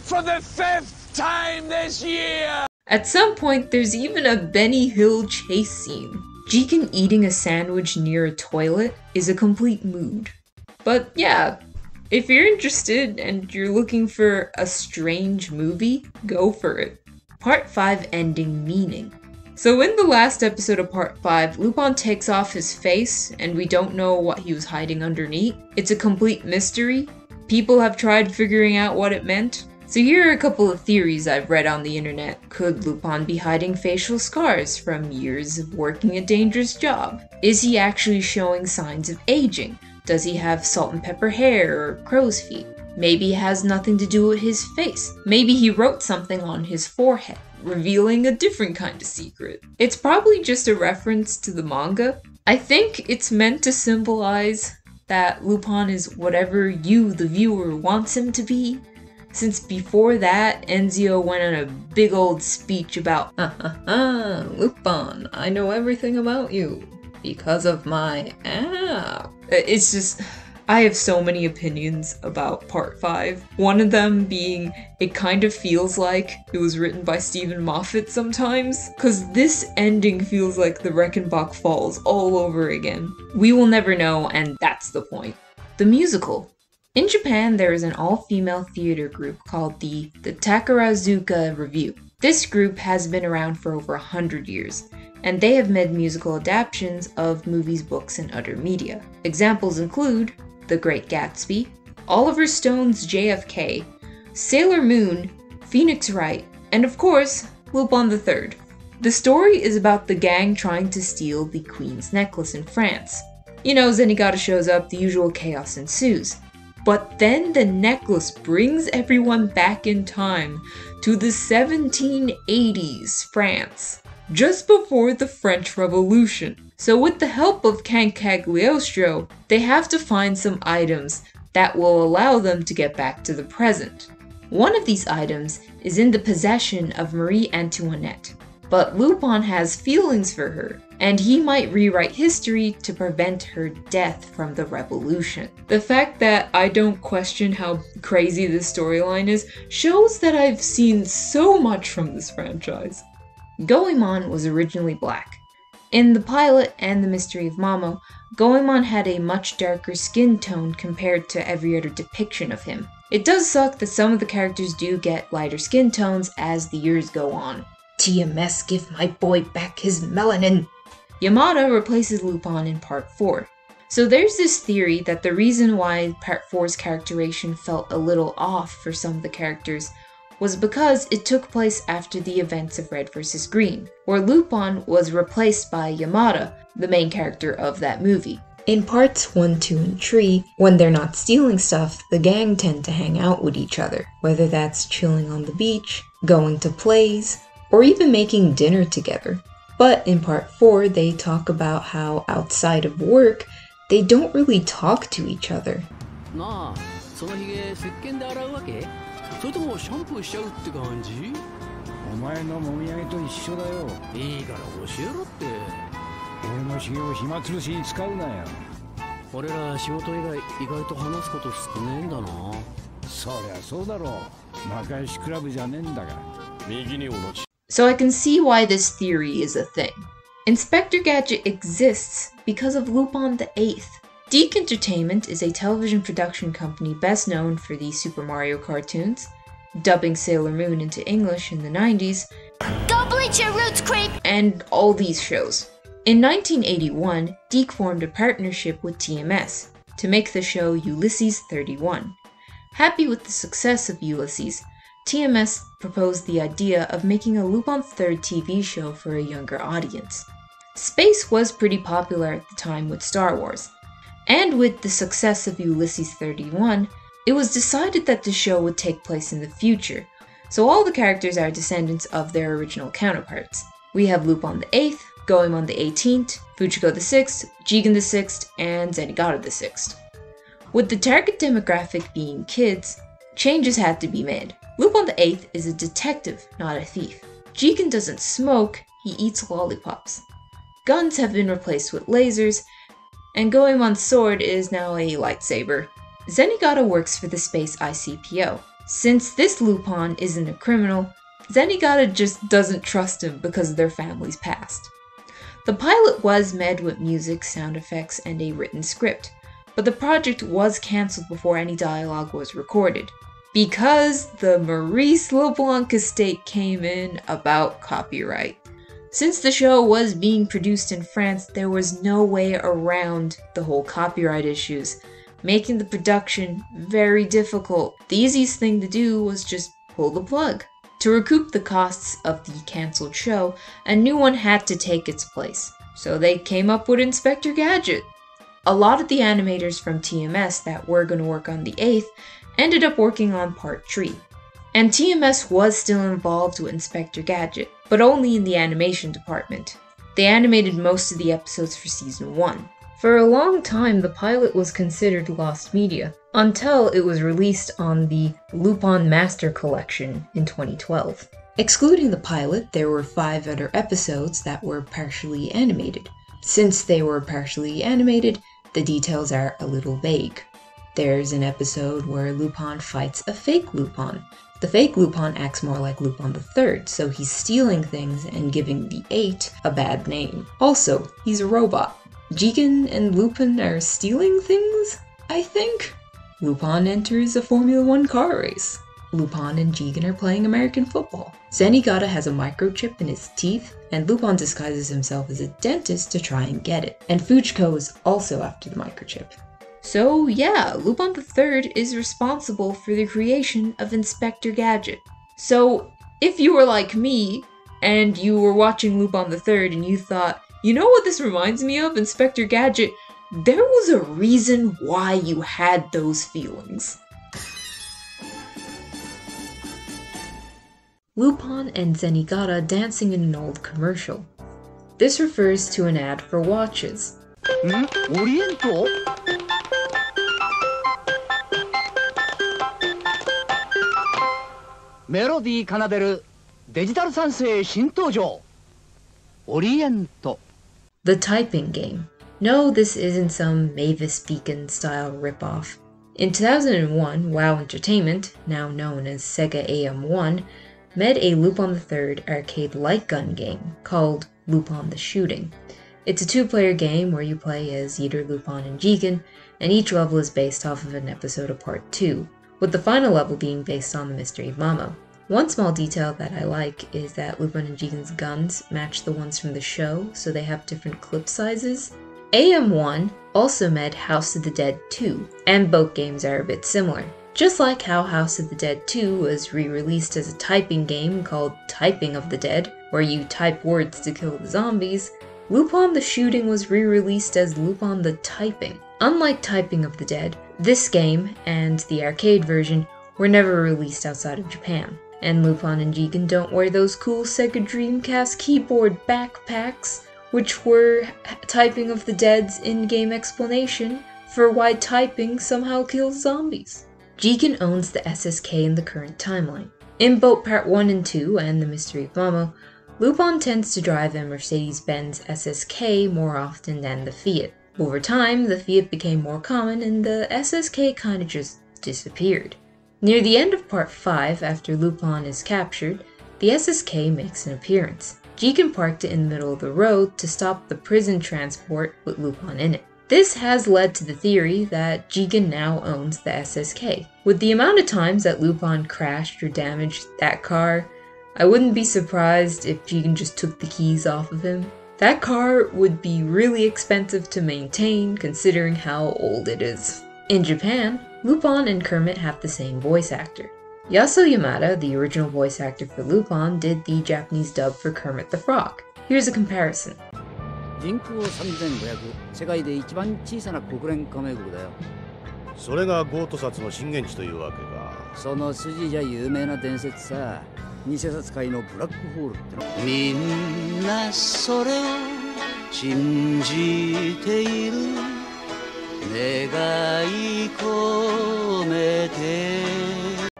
For the fifth time this year! At some point, there's even a Benny Hill chase scene. Jigen eating a sandwich near a toilet is a complete mood. But yeah, if you're interested and you're looking for a strange movie, go for it. Part 5 ending meaning. So, in the last episode of Part 5, Lupin takes off his face and we don't know what he was hiding underneath. It's a complete mystery. People have tried figuring out what it meant. So, here are a couple of theories I've read on the internet. Could Lupin be hiding facial scars from years of working a dangerous job? Is he actually showing signs of aging? Does he have salt and pepper hair or crow's feet? Maybe it has nothing to do with his face. Maybe he wrote something on his forehead, revealing a different kind of secret. It's probably just a reference to the manga. I think it's meant to symbolize that Lupin is whatever you, the viewer, wants him to be. Since before that, Enzo went on a big old speech about, ha ha ha, Lupin, I know everything about you because of my app. Uh, it's just. I have so many opinions about part 5. One of them being it kind of feels like it was written by Steven Moffat sometimes, because this ending feels like the Reichenbach Falls all over again. We will never know, and that's the point. The musical. In Japan, there is an all female theater group called the, the Takarazuka Revue. This group has been around for over 100 years, and they have made musical adaptations of movies, books, and other media. Examples include The Great Gatsby, Oliver Stone's JFK, Sailor Moon, Phoenix Wright, and of course, Lupin III. The story is about the gang trying to steal the Queen's necklace in France. You know, Zenigata shows up, the usual chaos ensues. But then the necklace brings everyone back in time to the 1780s France, just before the French Revolution. So, with the help of Count Cagliostro, they have to find some items that will allow them to get back to the present. One of these items is in the possession of Marie Antoinette, but Lupin has feelings for her, and he might rewrite history to prevent her death from the revolution. The fact that I don't question how crazy this storyline is shows that I've seen so much from this franchise. Goemon was originally black. In the pilot and The Mystery of Mamo, Goemon had a much darker skin tone compared to every other depiction of him. It does suck that some of the characters do get lighter skin tones as the years go on. TMS, give my boy back his melanin! Yamada replaces Lupin in Part 4. So there's this theory that the reason why Part 4's characterization felt a little off for some of the characters was because it took place after the events of Red vs. Green, where Lupin was replaced by Yamada, the main character of that movie. In parts 1, 2, and 3, when they're not stealing stuff, the gang tend to hang out with each other, whether that's chilling on the beach, going to plays, or even making dinner together. But in part 4, they talk about how outside of work, they don't really talk to each other. それともシャンプーしちゃうって感じ？お前のもみあげと一緒だよ。いいから教えろって。俺のひげを暇つぶしに使うなよ。俺ら仕事以外意外と話すこと少ねえんだな。そりゃそうだろう。仲良しクラブじゃねえんだから。右に同じ So I can see why this theory is a thing. Inspector Gadget exists because of Lupin the Eighth. DiC Entertainment is a television production company best known for the Super Mario cartoons, dubbing Sailor Moon into English in the 90s, Go bleach your roots, creep! and all these shows. In 1981, Deke formed a partnership with TMS to make the show Ulysses 31. Happy with the success of Ulysses, TMS proposed the idea of making a Lupin III TV show for a younger audience. Space was pretty popular at the time with Star Wars, and with the success of Ulysses 31, It was decided that the show would take place in the future, so all the characters are descendants of their original counterparts. We have Lupin the 8th, Goemon the 18th, Fujiko the 6th, Jigen the 6th, and Zenigata the 6th. With the target demographic being kids, changes had to be made. Lupin the 8th is a detective, not a thief. Jigen doesn't smoke, he eats lollipops. Guns have been replaced with lasers, and Goemon's sword is now a lightsaber. Zenigata works for the Space ICPO. Since this Lupin isn't a criminal, Zenigata just doesn't trust him because of their family's past. The pilot was met with music, sound effects, and a written script, but the project was cancelled before any dialogue was recorded because the Maurice LeBlanc estate came in about copyright. Since the show was being produced in France, there was no way around the whole copyright issues, making the production very difficult. The easiest thing to do was just pull the plug. To recoup the costs of the cancelled show, a new one had to take its place. So they came up with Inspector Gadget. A lot of the animators from TMS that were going to work on the 8th ended up working on part 3. And TMS was still involved with Inspector Gadget, but only in the animation department. They animated most of the episodes for season 1. For a long time, the pilot was considered lost media, until it was released on the Lupin Master Collection in 2012. Excluding the pilot, there were five other episodes that were partially animated. Since they were partially animated, the details are a little vague. There's an episode where Lupin fights a fake Lupin. The fake Lupin acts more like Lupin III, so he's stealing things and giving the 8 a bad name. Also, he's a robot. Jigen and Lupin are stealing things, I think? Lupin enters a Formula One car race. Lupin and Jigen are playing American football. Zenigata has a microchip in his teeth, and Lupin disguises himself as a dentist to try and get it. And Fujiko is also after the microchip. So yeah, Lupin III is responsible for the creation of Inspector Gadget. So if you were like me, and you were watching Lupin III and you thought, you know what this reminds me of, Inspector Gadget? There was a reason why you had those feelings. Lupin and Zenigata dancing in an old commercial. This refers to an ad for watches. Hmm? メロディー奏でるデジタル三世新登場オリエント The Typing Game No, this isn't some Mavis Beacon style ripoff. In 2001, WoW Entertainment, now known as Sega AM1, made a Lupin III arcade light gun game called Lupin the Shooting. It's a two player game where you play as Eater, Lupin, and Jigen, and each level is based off of an episode of Part 2, with the final level being based on the Mystery of Mamo. One small detail that I like is that Lupin and Jigen's guns match the ones from the show, so they have different clip sizes. AM1 also made House of the Dead 2, and both games are a bit similar. Just like how House of the Dead 2 was re released as a typing game called Typing of the Dead, where you type words to kill the zombies, Lupin the Shooting was re released as Lupin the Typing. Unlike Typing of the Dead, this game and the arcade version were never released outside of Japan. And Lupin and Jigen don't wear those cool Sega Dreamcast keyboard backpacks, which were Typing of the Dead's in game explanation for why typing somehow kills zombies. Jigen owns the SSK in the current timeline. In both Part 1 and 2 and The Mystery of Mamo, Lupin tends to drive a Mercedes Benz SSK more often than the Fiat. Over time, the Fiat became more common and the SSK kinda just disappeared. Near the end of part 5, after Lupin is captured, the SSK makes an appearance. Jigen parked it in the middle of the road to stop the prison transport with Lupin in it. This has led to the theory that Jigen now owns the SSK. With the amount of times that Lupin crashed or damaged that car, I wouldn't be surprised if Jigen just took the keys off of him. That car would be really expensive to maintain considering how old it is. In Japan, Lupin and Kermit have the same voice actor. Yasuo Yamada, the original voice actor for Lupin, did the Japanese dub for Kermit the Frog. Here's a comparison. 人口3500世界で一番小さな国連加盟国だよ それがゴート札の震源地というわけかその筋じゃ有名な伝説さ偽札界のブラックホールってのみんなそれを信じている願い込めて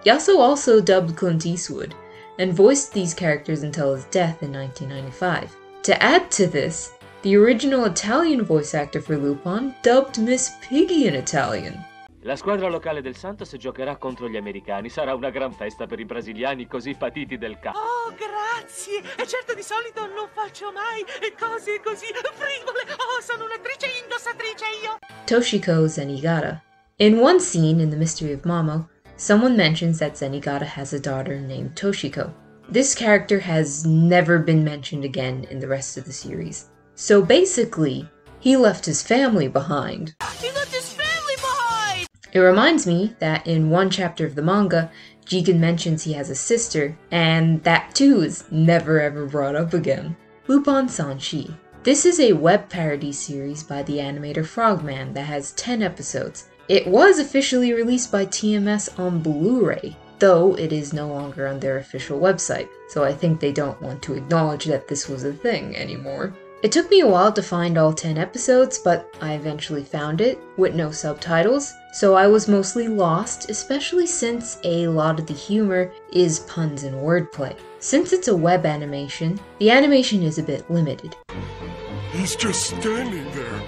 Yasuo also dubbed Clint Eastwood and voiced these characters until his death in 1995. To add to this, the original Italian voice actor for Lupin dubbed Miss Piggy in Italian. La squadra locale del Santos giocherà contro gli americani. Sarà una gran festa per i brasiliani così patiti del ca... Oh, grazie! E certo di solito non faccio mai cose così frivole. Oh, sono un'attrice indossatrice io! Toshiko Zenigata. In one scene in The Mystery of Mamo, someone mentions that Zenigata has a daughter named Toshiko. This character has never been mentioned again in the rest of the series. So basically, he left his family behind. He left his family behind! It reminds me that in one chapter of the manga, Jigen mentions he has a sister, and that too is never ever brought up again. Lupin Sanshi. This is a web parody series by the animator Frogman that has 10 episodes. It was officially released by TMS on Blu ray, though it is no longer on their official website, so I think they don't want to acknowledge that this was a thing anymore. It took me a while to find all 10 episodes, but I eventually found it with no subtitles, so I was mostly lost, especially since a lot of the humor is puns and wordplay. Since it's a web animation, the animation is a bit limited. He's just standing there,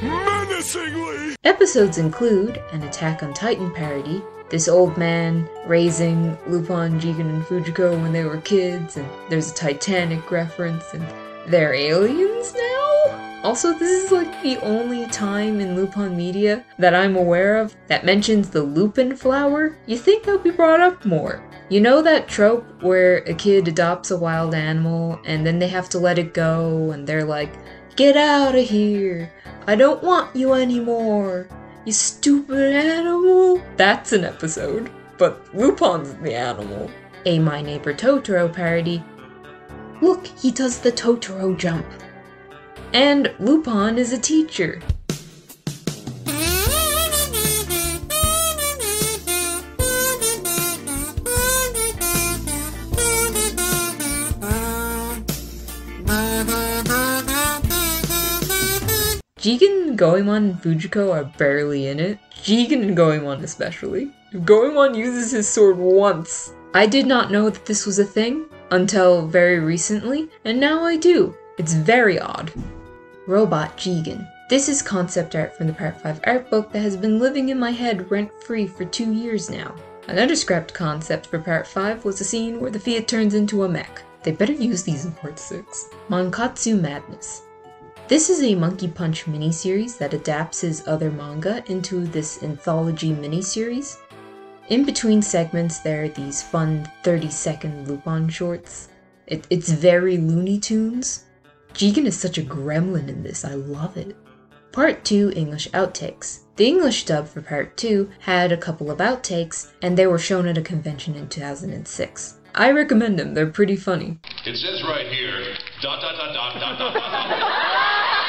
menacingly. Episodes include an Attack on Titan parody, this old man raising Lupin, Jigen, and Fujiko when they were kids, and there's a Titanic reference, and they're aliens now? Also, this is like the only time in Lupin media that I'm aware of that mentions the lupin flower. You think would be brought up more. You know that trope where a kid adopts a wild animal and then they have to let it go and they're like, Get out of here! I don't want you anymore! You stupid animal! That's an episode. But Lupin's the animal. A My Neighbor Totoro parody. Look, he does the Totoro jump. And Lupin is a teacher. Jigen, Goemon, and Fujiko are barely in it. Jigen and Goemon especially. Goemon uses his sword once. I did not know that this was a thing until very recently, and now I do. It's very odd. Robot Jigen. This is concept art from the Part 5 art book that has been living in my head rent free for two years now. Another scrapped concept for Part 5 was a scene where the Fiat turns into a mech. They better use these in Part 6. Monkatsu Madness. This is a Monkey Punch miniseries that adapts his other manga into this anthology miniseries. In between segments, there are these fun 30 second Lupin shorts. It, it's very Looney Tunes. Jigen is such a gremlin in this, I love it. Part 2 English Outtakes. The English dub for Part 2 had a couple of outtakes, and they were shown at a convention in 2006. I recommend them, they're pretty funny. It says right here, dot dot dot dot dot dot dot.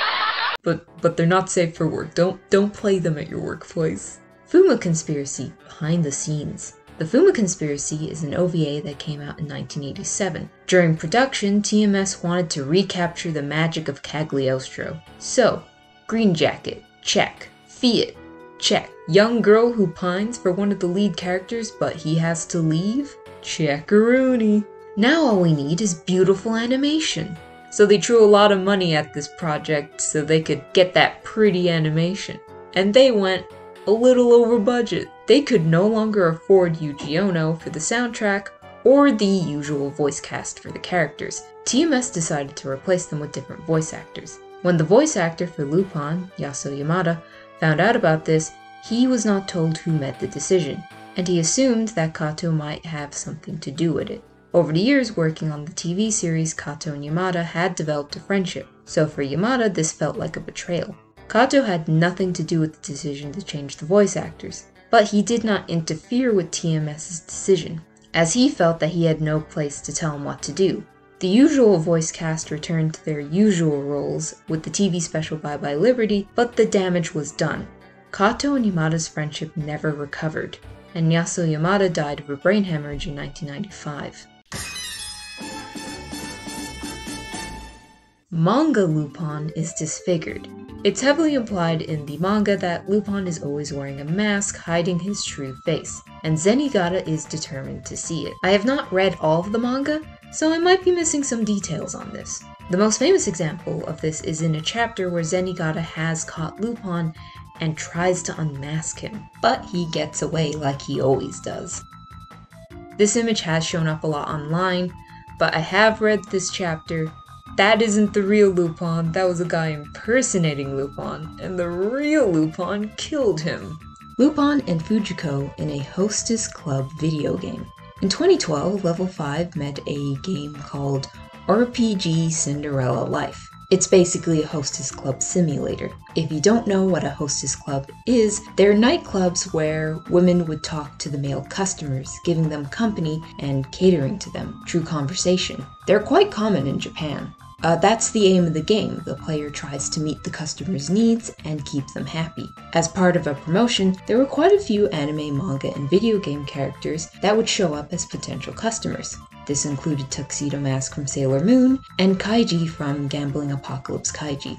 but but they're not safe for work. Don't don't play them at your workplace. Fuma Conspiracy Behind the Scenes. The Fuma Conspiracy is an OVA that came out in 1987. During production, TMS wanted to recapture the magic of Cagliostro. So, Green Jacket, check. Fiat, check. Young girl who pines for one of the lead characters but he has to leave? Checkaroonie. Now all we need is beautiful animation. So they threw a lot of money at this project so they could get that pretty animation. And they went a little over budget. They could no longer afford Yuji Ono for the soundtrack or the usual voice cast for the characters. TMS decided to replace them with different voice actors. When the voice actor for Lupin, Yasuo Yamada, found out about this, he was not told who made the decision, and he assumed that Kato might have something to do with it. Over the years working on the TV series, Kato and Yamada had developed a friendship, so for Yamada this felt like a betrayal. Kato had nothing to do with the decision to change the voice actors, but he did not interfere with TMS's decision, as he felt that he had no place to tell him what to do. The usual voice cast returned to their usual roles with the TV special Bye Bye Liberty, but the damage was done. Kato and Yamada's friendship never recovered, and Yasuo Yamada died of a brain hemorrhage in 1995. Manga Lupin is disfigured. It's heavily implied in the manga that Lupin is always wearing a mask hiding his true face, and Zenigata is determined to see it. I have not read all of the manga, so I might be missing some details on this. The most famous example of this is in a chapter where Zenigata has caught Lupin and tries to unmask him, but he gets away like he always does. This image has shown up a lot online, but I have read this chapter. That isn't the real Lupin, that was a guy impersonating Lupin, and the real Lupin killed him. Lupin and Fujiko in a Hostess Club video game. In 2012, Level 5 met a game called RPG Cinderella Life. It's basically a hostess club simulator. If you don't know what a hostess club is, they're nightclubs where women would talk to the male customers, giving them company and catering to them through conversation. They're quite common in Japan. Uh, that's the aim of the game. The player tries to meet the customer's needs and keep them happy. As part of a promotion, there were quite a few anime, manga, and video game characters that would show up as potential customers. This included Tuxedo Mask from Sailor Moon and Kaiji from Gambling Apocalypse Kaiji.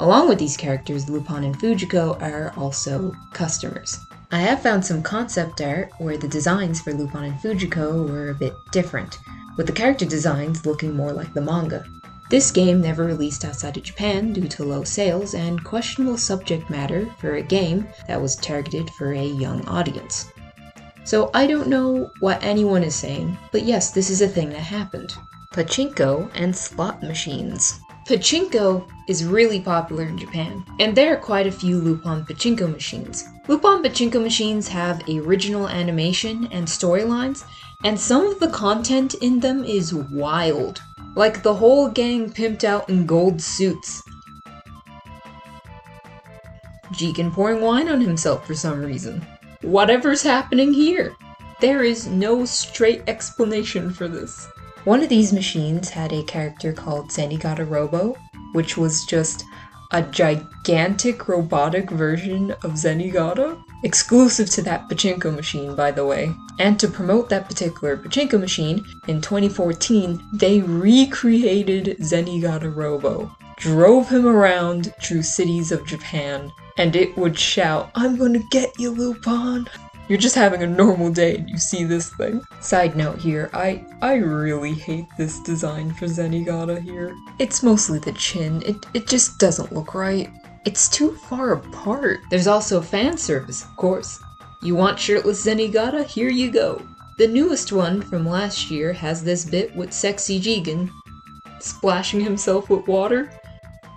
Along with these characters, Lupin and Fujiko are also customers. I have found some concept art where the designs for Lupin and Fujiko were a bit different, with the character designs looking more like the manga. This game never released outside of Japan due to low sales and questionable subject matter for a game that was targeted for a young audience. So I don't know what anyone is saying, but yes, this is a thing that happened. Pachinko and slot machines. Pachinko is really popular in Japan, and there are quite a few Lupin Pachinko machines. Lupin Pachinko machines have original animation and storylines, and some of the content in them is wild. Like the whole gang pimped out in gold suits. Jigen pouring wine on himself for some reason. Whatever's happening here? There is no straight explanation for this. One of these machines had a character called Zenigata Robo, which was just a gigantic robotic version of Zenigata, exclusive to that pachinko machine, by the way. And to promote that particular pachinko machine, in 2014, they recreated Zenigata Robo, drove him around through cities of Japan, and it would shout, I'm gonna get you, Lupin! You're just having a normal day and you see this thing. Side note here, I I really hate this design for Zenigata here. It's mostly the chin. It it just doesn't look right. It's too far apart. There's also fan service, of course. You want shirtless Zenigata? Here you go. The newest one from last year has this bit with sexy Jigen splashing himself with water.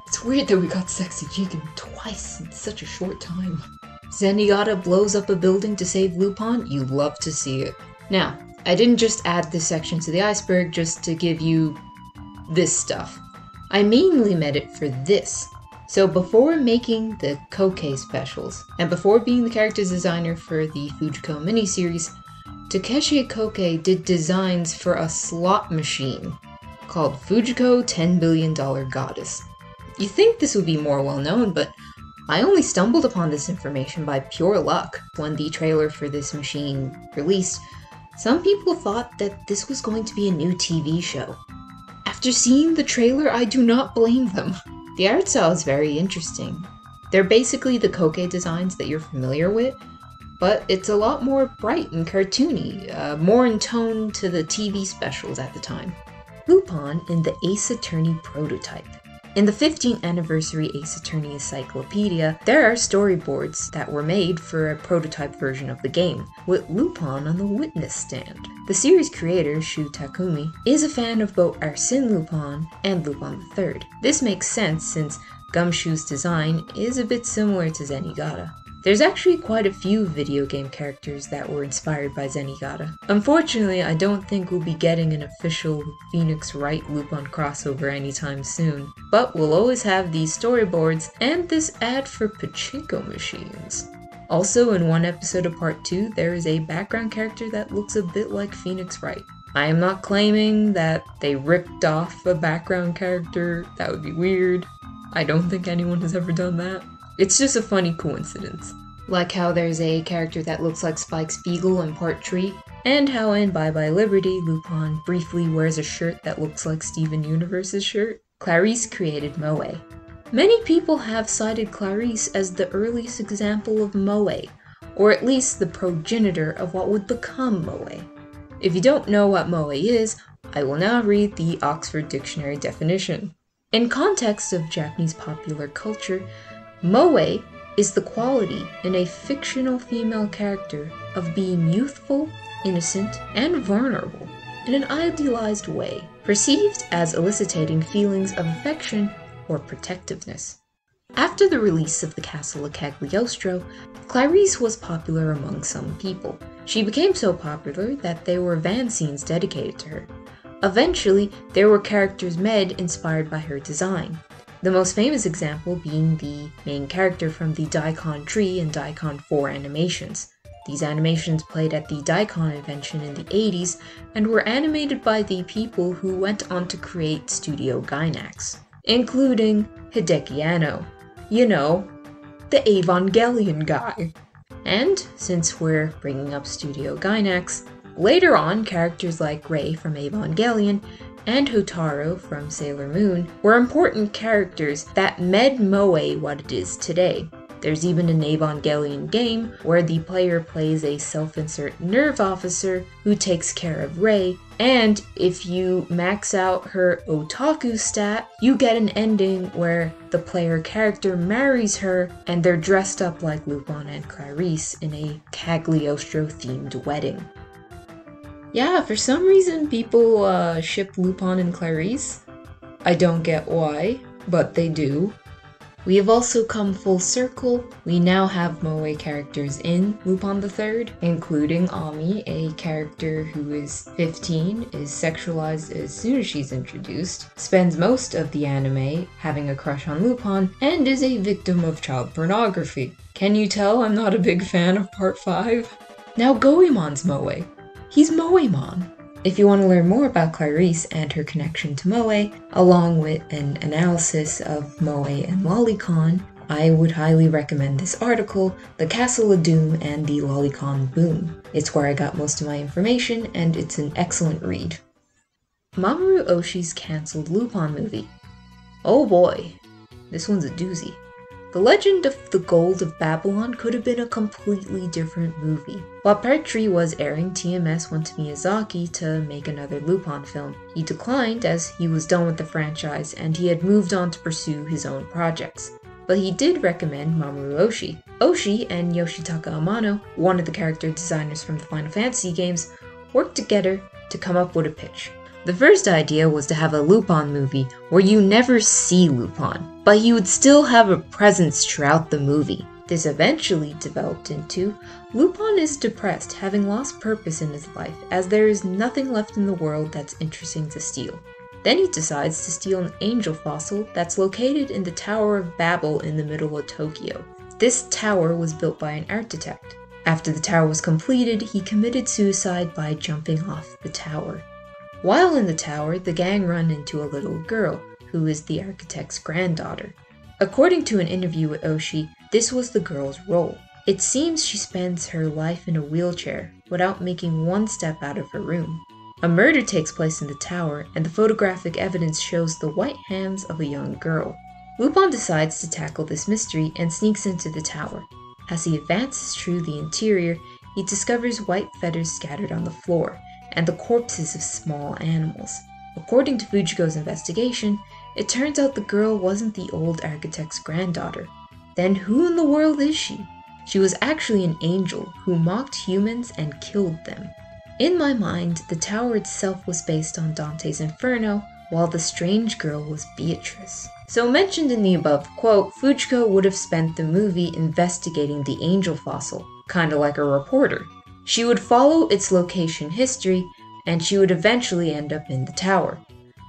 It's weird that we got sexy Jigen twice in such a short time. Zenigata blows up a building to save Lupin, you love to see it. Now, I didn't just add this section to the iceberg just to give you this stuff. I mainly meant it for this. So before making the Koike specials, and before being the character designer for the Fujiko miniseries, Takeshi Koike did designs for a slot machine called Fujiko $10 Billion Goddess. You think this would be more well known, but I only stumbled upon this information by pure luck. When the trailer for this machine released, some people thought that this was going to be a new TV show. After seeing the trailer, I do not blame them. The art style is very interesting. They're basically the Koike designs that you're familiar with, but it's a lot more bright and cartoony, uh, more in tone to the TV specials at the time. Lupin in the Ace Attorney prototype. In the 15th anniversary Ace Attorney Encyclopedia, there are storyboards that were made for a prototype version of the game, with Lupin on the witness stand. The series creator, Shu Takumi, is a fan of both Arsène Lupin and Lupin III. This makes sense since Gumshoe's design is a bit similar to Zenigata. There's actually quite a few video game characters that were inspired by Zenigata. Unfortunately, I don't think we'll be getting an official Phoenix Wright Lupin crossover anytime soon, but we'll always have these storyboards and this ad for pachinko machines. Also, in one episode of Part 2, there is a background character that looks a bit like Phoenix Wright. I am not claiming that they ripped off a background character, that would be weird. I don't think anyone has ever done that. It's just a funny coincidence. like how there's a character that looks like Spike Spiegel in Part Tree, and how in Bye Bye Liberty, Lupin briefly wears a shirt that looks like Steven Universe's shirt. Clarice created Moe. Many people have cited Clarice as the earliest example of Moe, or at least the progenitor of what would become Moe. If you don't know what Moe is, I will now read the Oxford Dictionary definition. In context of Japanese popular culture, Moe is the quality in a fictional female character of being youthful, innocent, and vulnerable in an idealized way, perceived as eliciting feelings of affection or protectiveness. After the release of The Castle of Cagliostro, Clarice was popular among some people. She became so popular that there were fanzines dedicated to her. Eventually, there were characters made inspired by her design. The most famous example being the main character from the Daicon III and Daicon 4 animations. These animations played at the Daicon convention in the 80s and were animated by the people who went on to create Studio Gainax, including Hideaki Anno. You know, the Evangelion guy. And since we're bringing up Studio Gainax, later on characters like Rei from Evangelion and Hotaru from Sailor Moon were important characters that made Moe what it is today. There's even an Evangelion game where the player plays a self insert NERV officer who takes care of Rei, and if you max out her otaku stat, you get an ending where the player character marries her and they're dressed up like Lupin and Clarice in a Cagliostro themed wedding. Yeah, for some reason people uh, ship Lupin and Clarice. I don't get why, but they do. We have also come full circle. We now have Moe characters in Lupin III, including Ami, a character who is 15, is sexualized as soon as she's introduced, spends most of the anime having a crush on Lupin, and is a victim of child pornography. Can you tell I'm not a big fan of Part 5? Now Goemon's Moe. He's Moemon. If you want to learn more about Clarice and her connection to Moe, along with an analysis of Moe and Lolicon, I would highly recommend this article, The Castle of Doom and the Lolicon Boom. It's where I got most of my information, and it's an excellent read. Mamoru Oshii's cancelled Lupin movie. Oh boy, this one's a doozy. The Legend of the Gold of Babylon could have been a completely different movie. While Part 3 was airing, TMS went to Miyazaki to make another Lupin film. He declined as he was done with the franchise and he had moved on to pursue his own projects. But he did recommend Mamoru Oshii. Oshii and Yoshitaka Amano, one of the character designers from the Final Fantasy games, worked together to come up with a pitch. The first idea was to have a Lupin movie where you never see Lupin, but he would still have a presence throughout the movie. This eventually developed into Lupin is depressed, having lost purpose in his life, as there is nothing left in the world that's interesting to steal. Then he decides to steal an angel fossil that's located in the Tower of Babel in the middle of Tokyo. This tower was built by an architect. After the tower was completed, he committed suicide by jumping off the tower. While in the tower, the gang run into a little girl, who is the architect's granddaughter. According to an interview with Oshii, this was the girl's role. It seems she spends her life in a wheelchair without making one step out of her room. A murder takes place in the tower, and the photographic evidence shows the white hands of a young girl. Lupin decides to tackle this mystery and sneaks into the tower. As he advances through the interior, he discovers white feathers scattered on the floor, and the corpses of small animals. According to Fujiko's investigation, it turns out the girl wasn't the old architect's granddaughter. Then who in the world is she? She was actually an angel who mocked humans and killed them. In my mind, the tower itself was based on Dante's Inferno, while the strange girl was Beatrice. So, mentioned in the above quote, Fujiko would have spent the movie investigating the angel fossil, kinda like a reporter. She would follow its location history, and she would eventually end up in the tower.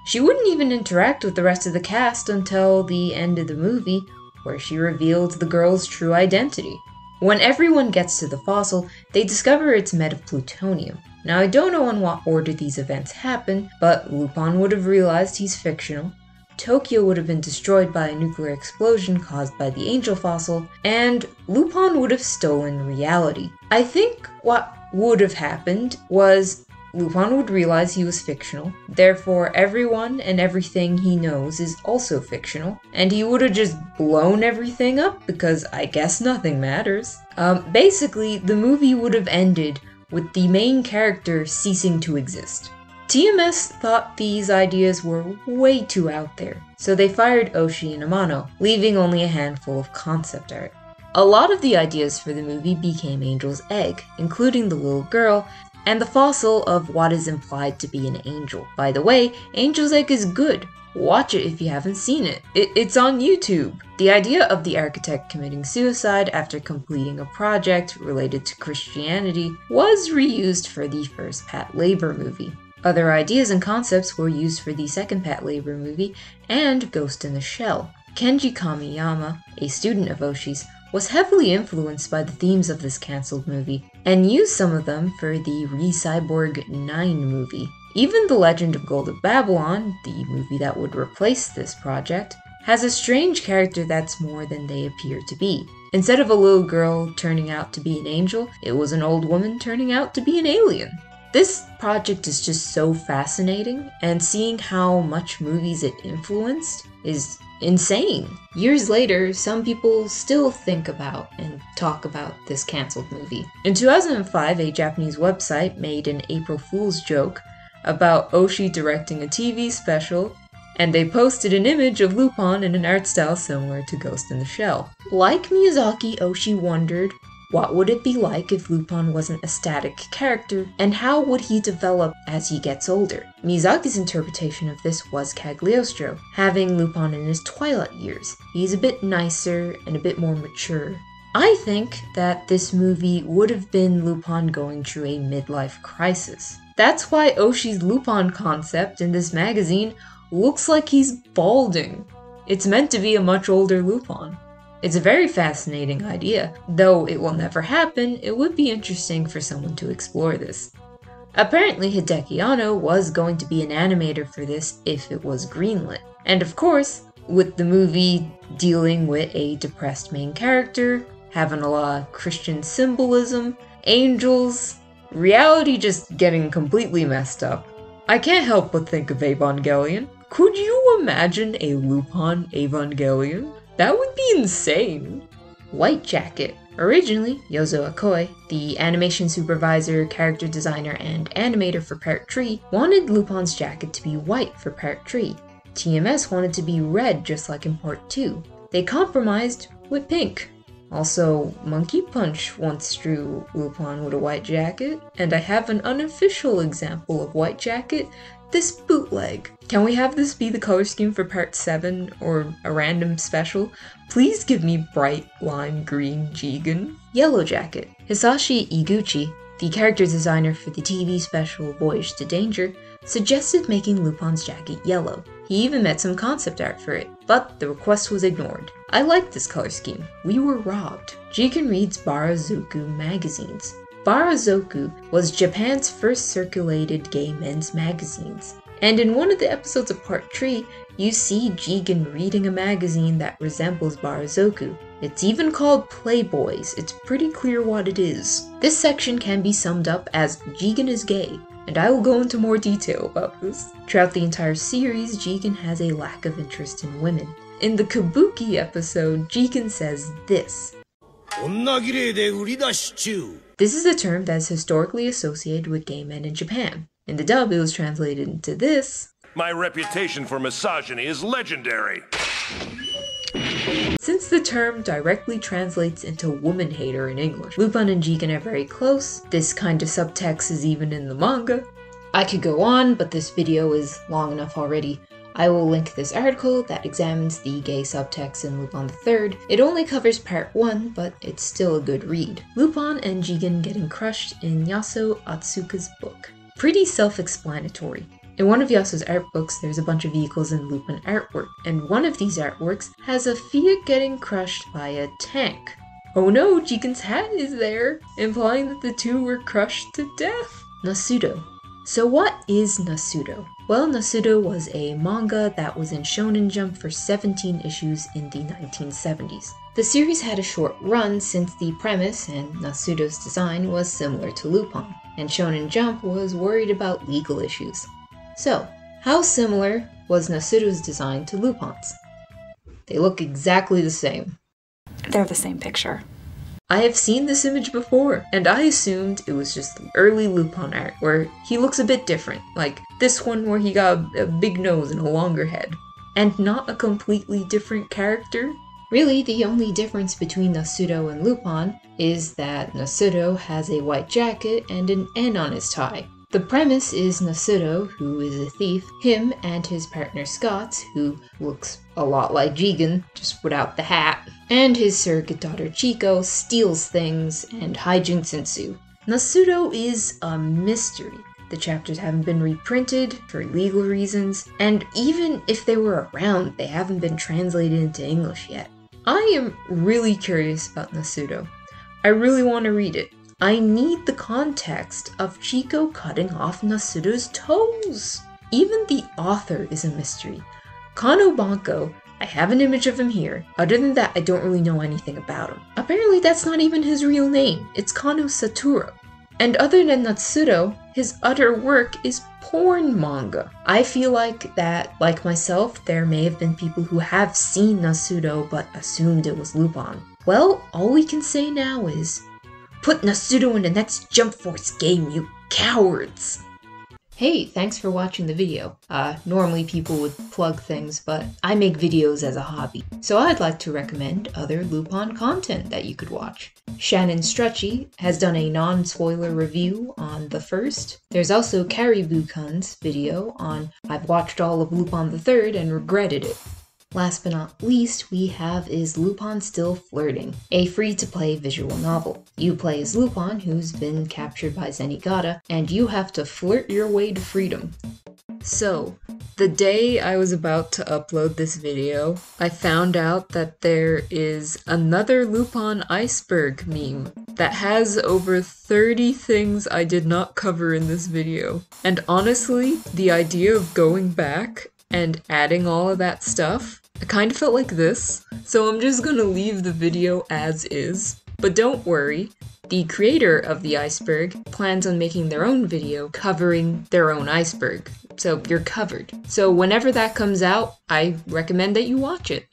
She wouldn't even interact with the rest of the cast until the end of the movie, where she revealed the girl's true identity. When everyone gets to the fossil, they discover it's made of plutonium. Now, I don't know in what order these events happen, but Lupin would have realized he's fictional. Tokyo would have been destroyed by a nuclear explosion caused by the angel fossil, and Lupin would have stolen reality. I think what would have happened was Lupin would realize he was fictional, therefore, everyone and everything he knows is also fictional, and he would have just blown everything up because I guess nothing matters. Um, basically, the movie would have ended with the main character ceasing to exist. TMS thought these ideas were way too out there, so they fired Oshii and Amano, leaving only a handful of concept art. A lot of the ideas for the movie became Angel's Egg, including the little girl and the fossil of what is implied to be an angel. By the way, Angel's Egg is good. Watch it if you haven't seen it. it. It's on YouTube. The idea of the architect committing suicide after completing a project related to Christianity was reused for the first Patlabor movie. Other ideas and concepts were used for the second Patlabor movie and Ghost in the Shell. Kenji Kamiyama, a student of Oshii's, was heavily influenced by the themes of this cancelled movie and used some of them for the Re Cyborg 9 movie. Even The Legend of Gold of Babylon, the movie that would replace this project, has a strange character that's more than they appear to be. Instead of a little girl turning out to be an angel, it was an old woman turning out to be an alien. This project is just so fascinating, and seeing how much movies it influenced is insane. Years later, some people still think about and talk about this cancelled movie. In 2005, a Japanese website made an April Fool's joke about Oshii directing a TV special, and they posted an image of Lupin in an art style similar to Ghost in the Shell. Like Miyazaki, Oshii wondered what would it be like if Lupin wasn't a static character, and how would he develop as he gets older? Miyazaki's interpretation of this was Cagliostro, having Lupin in his twilight years. He's a bit nicer and a bit more mature. I think that this movie would have been Lupin going through a midlife crisis. That's why Oshii's Lupin concept in this magazine looks like he's balding. It's meant to be a much older Lupin. It's a very fascinating idea. Though it will never happen, it would be interesting for someone to explore this. Apparently, Hideaki Anno was going to be an animator for this if it was greenlit. And of course, with the movie dealing with a depressed main character, having a lot of Christian symbolism, angels, reality just getting completely messed up. I can't help but think of Evangelion. Could you imagine a Lupin Evangelion? That would be insane. White Jacket. Originally, Yuzo Aoki, the animation supervisor, character designer, and animator for Part 3, wanted Lupin's jacket to be white for Part 3. TMS wanted to be red just like in Part 2. They compromised with pink. Also, Monkey Punch once drew Lupin with a white jacket, and I have an unofficial example of White Jacket this bootleg. Can we have this be the color scheme for part 7 or a random special? Please give me bright lime green Jigen. Yellow Jacket. Hisashi Iguchi, the character designer for the TV special Voyage to Danger, suggested making Lupin's jacket yellow. He even met some concept art for it, but the request was ignored. I like this color scheme. We were robbed. Jigen reads Barazoku magazines. Barazoku was Japan's first circulated gay men's magazines. And in one of the episodes of Part 3, you see Jigen reading a magazine that resembles Barazoku. It's even called Playboys, it's pretty clear what it is. This section can be summed up as Jigen is gay, and I will go into more detail about this. Throughout the entire series, Jigen has a lack of interest in women. In the Kabuki episode, Jigen says this this is a term that is historically associated with gay men in Japan. In the dub, it was translated into this My reputation for misogyny is legendary. Since the term directly translates into woman hater in English, Lupin and Jigen are very close. This kind of subtext is even in the manga. I could go on, but this video is long enough already. I will link this article that examines the gay subtext in Lupin III. It only covers part 1, but it's still a good read. Lupin and Jigen getting crushed in Yasuo Otsuka's book. Pretty self-explanatory. In one of Yasuo's art books, there's a bunch of vehicles in Lupin artwork, and one of these artworks has a Fiat getting crushed by a tank. Oh no, Jigen's hat is there, implying that the two were crushed to death. Nasudo. So what is Nasudo? Well, Nasudo was a manga that was in Shonen Jump for 17 issues in the 1970s. The series had a short run since the premise and Nasudo's design was similar to Lupin, and Shonen Jump was worried about legal issues. So, how similar was Nasudo's design to Lupin's? They look exactly the same. They're the same picture. I have seen this image before, and I assumed it was just early Lupin art, where he looks a bit different, like this one where he got a big nose and a longer head. And not a completely different character. Really, the only difference between Nasudo and Lupin is that Nasudo has a white jacket and an N on his tie, the premise is Nasudo, who is a thief, him and his partner Scott, who looks a lot like Jigen, just without the hat, and his surrogate daughter Chiko steals things and hijinks ensue. Nasudo is a mystery. The chapters haven't been reprinted for legal reasons, and even if they were around, they haven't been translated into English yet. I am really curious about Nasudo. I really want to read it. I need the context of Chico cutting off Nasudo's toes. Even the author is a mystery. Kano Banko, I have an image of him here. Other than that, I don't really know anything about him. Apparently, that's not even his real name. It's Kano Saturo. And other than Nasudo, his other work is porn manga. I feel like that, like myself, there may have been people who have seen Nasudo but assumed it was Lupin. Well, all we can say now is Put Nasudo in the next Jump Force game, you cowards! Hey, thanks for watching the video. Uh, normally people would plug things, but I make videos as a hobby, so I'd like to recommend other Lupin content that you could watch. Shannon Strucci has done a non-spoiler review on the first. There's also Caribou Kun's video on I've watched all of Lupin the Third and regretted it. Last but not least, we have Is Lupin Still Flirting, a free to play visual novel. You play as Lupin, who's been captured by Zenigata, and you have to flirt your way to freedom. So, the day I was about to upload this video, I found out that there is another Lupin iceberg meme that has over 30 things I did not cover in this video. And honestly, the idea of going back and adding all of that stuff, I kind of felt like this. So I'm just gonna leave the video as is. But don't worry, the creator of the iceberg plans on making their own video covering their own iceberg. So you're covered. So whenever that comes out, I recommend that you watch it.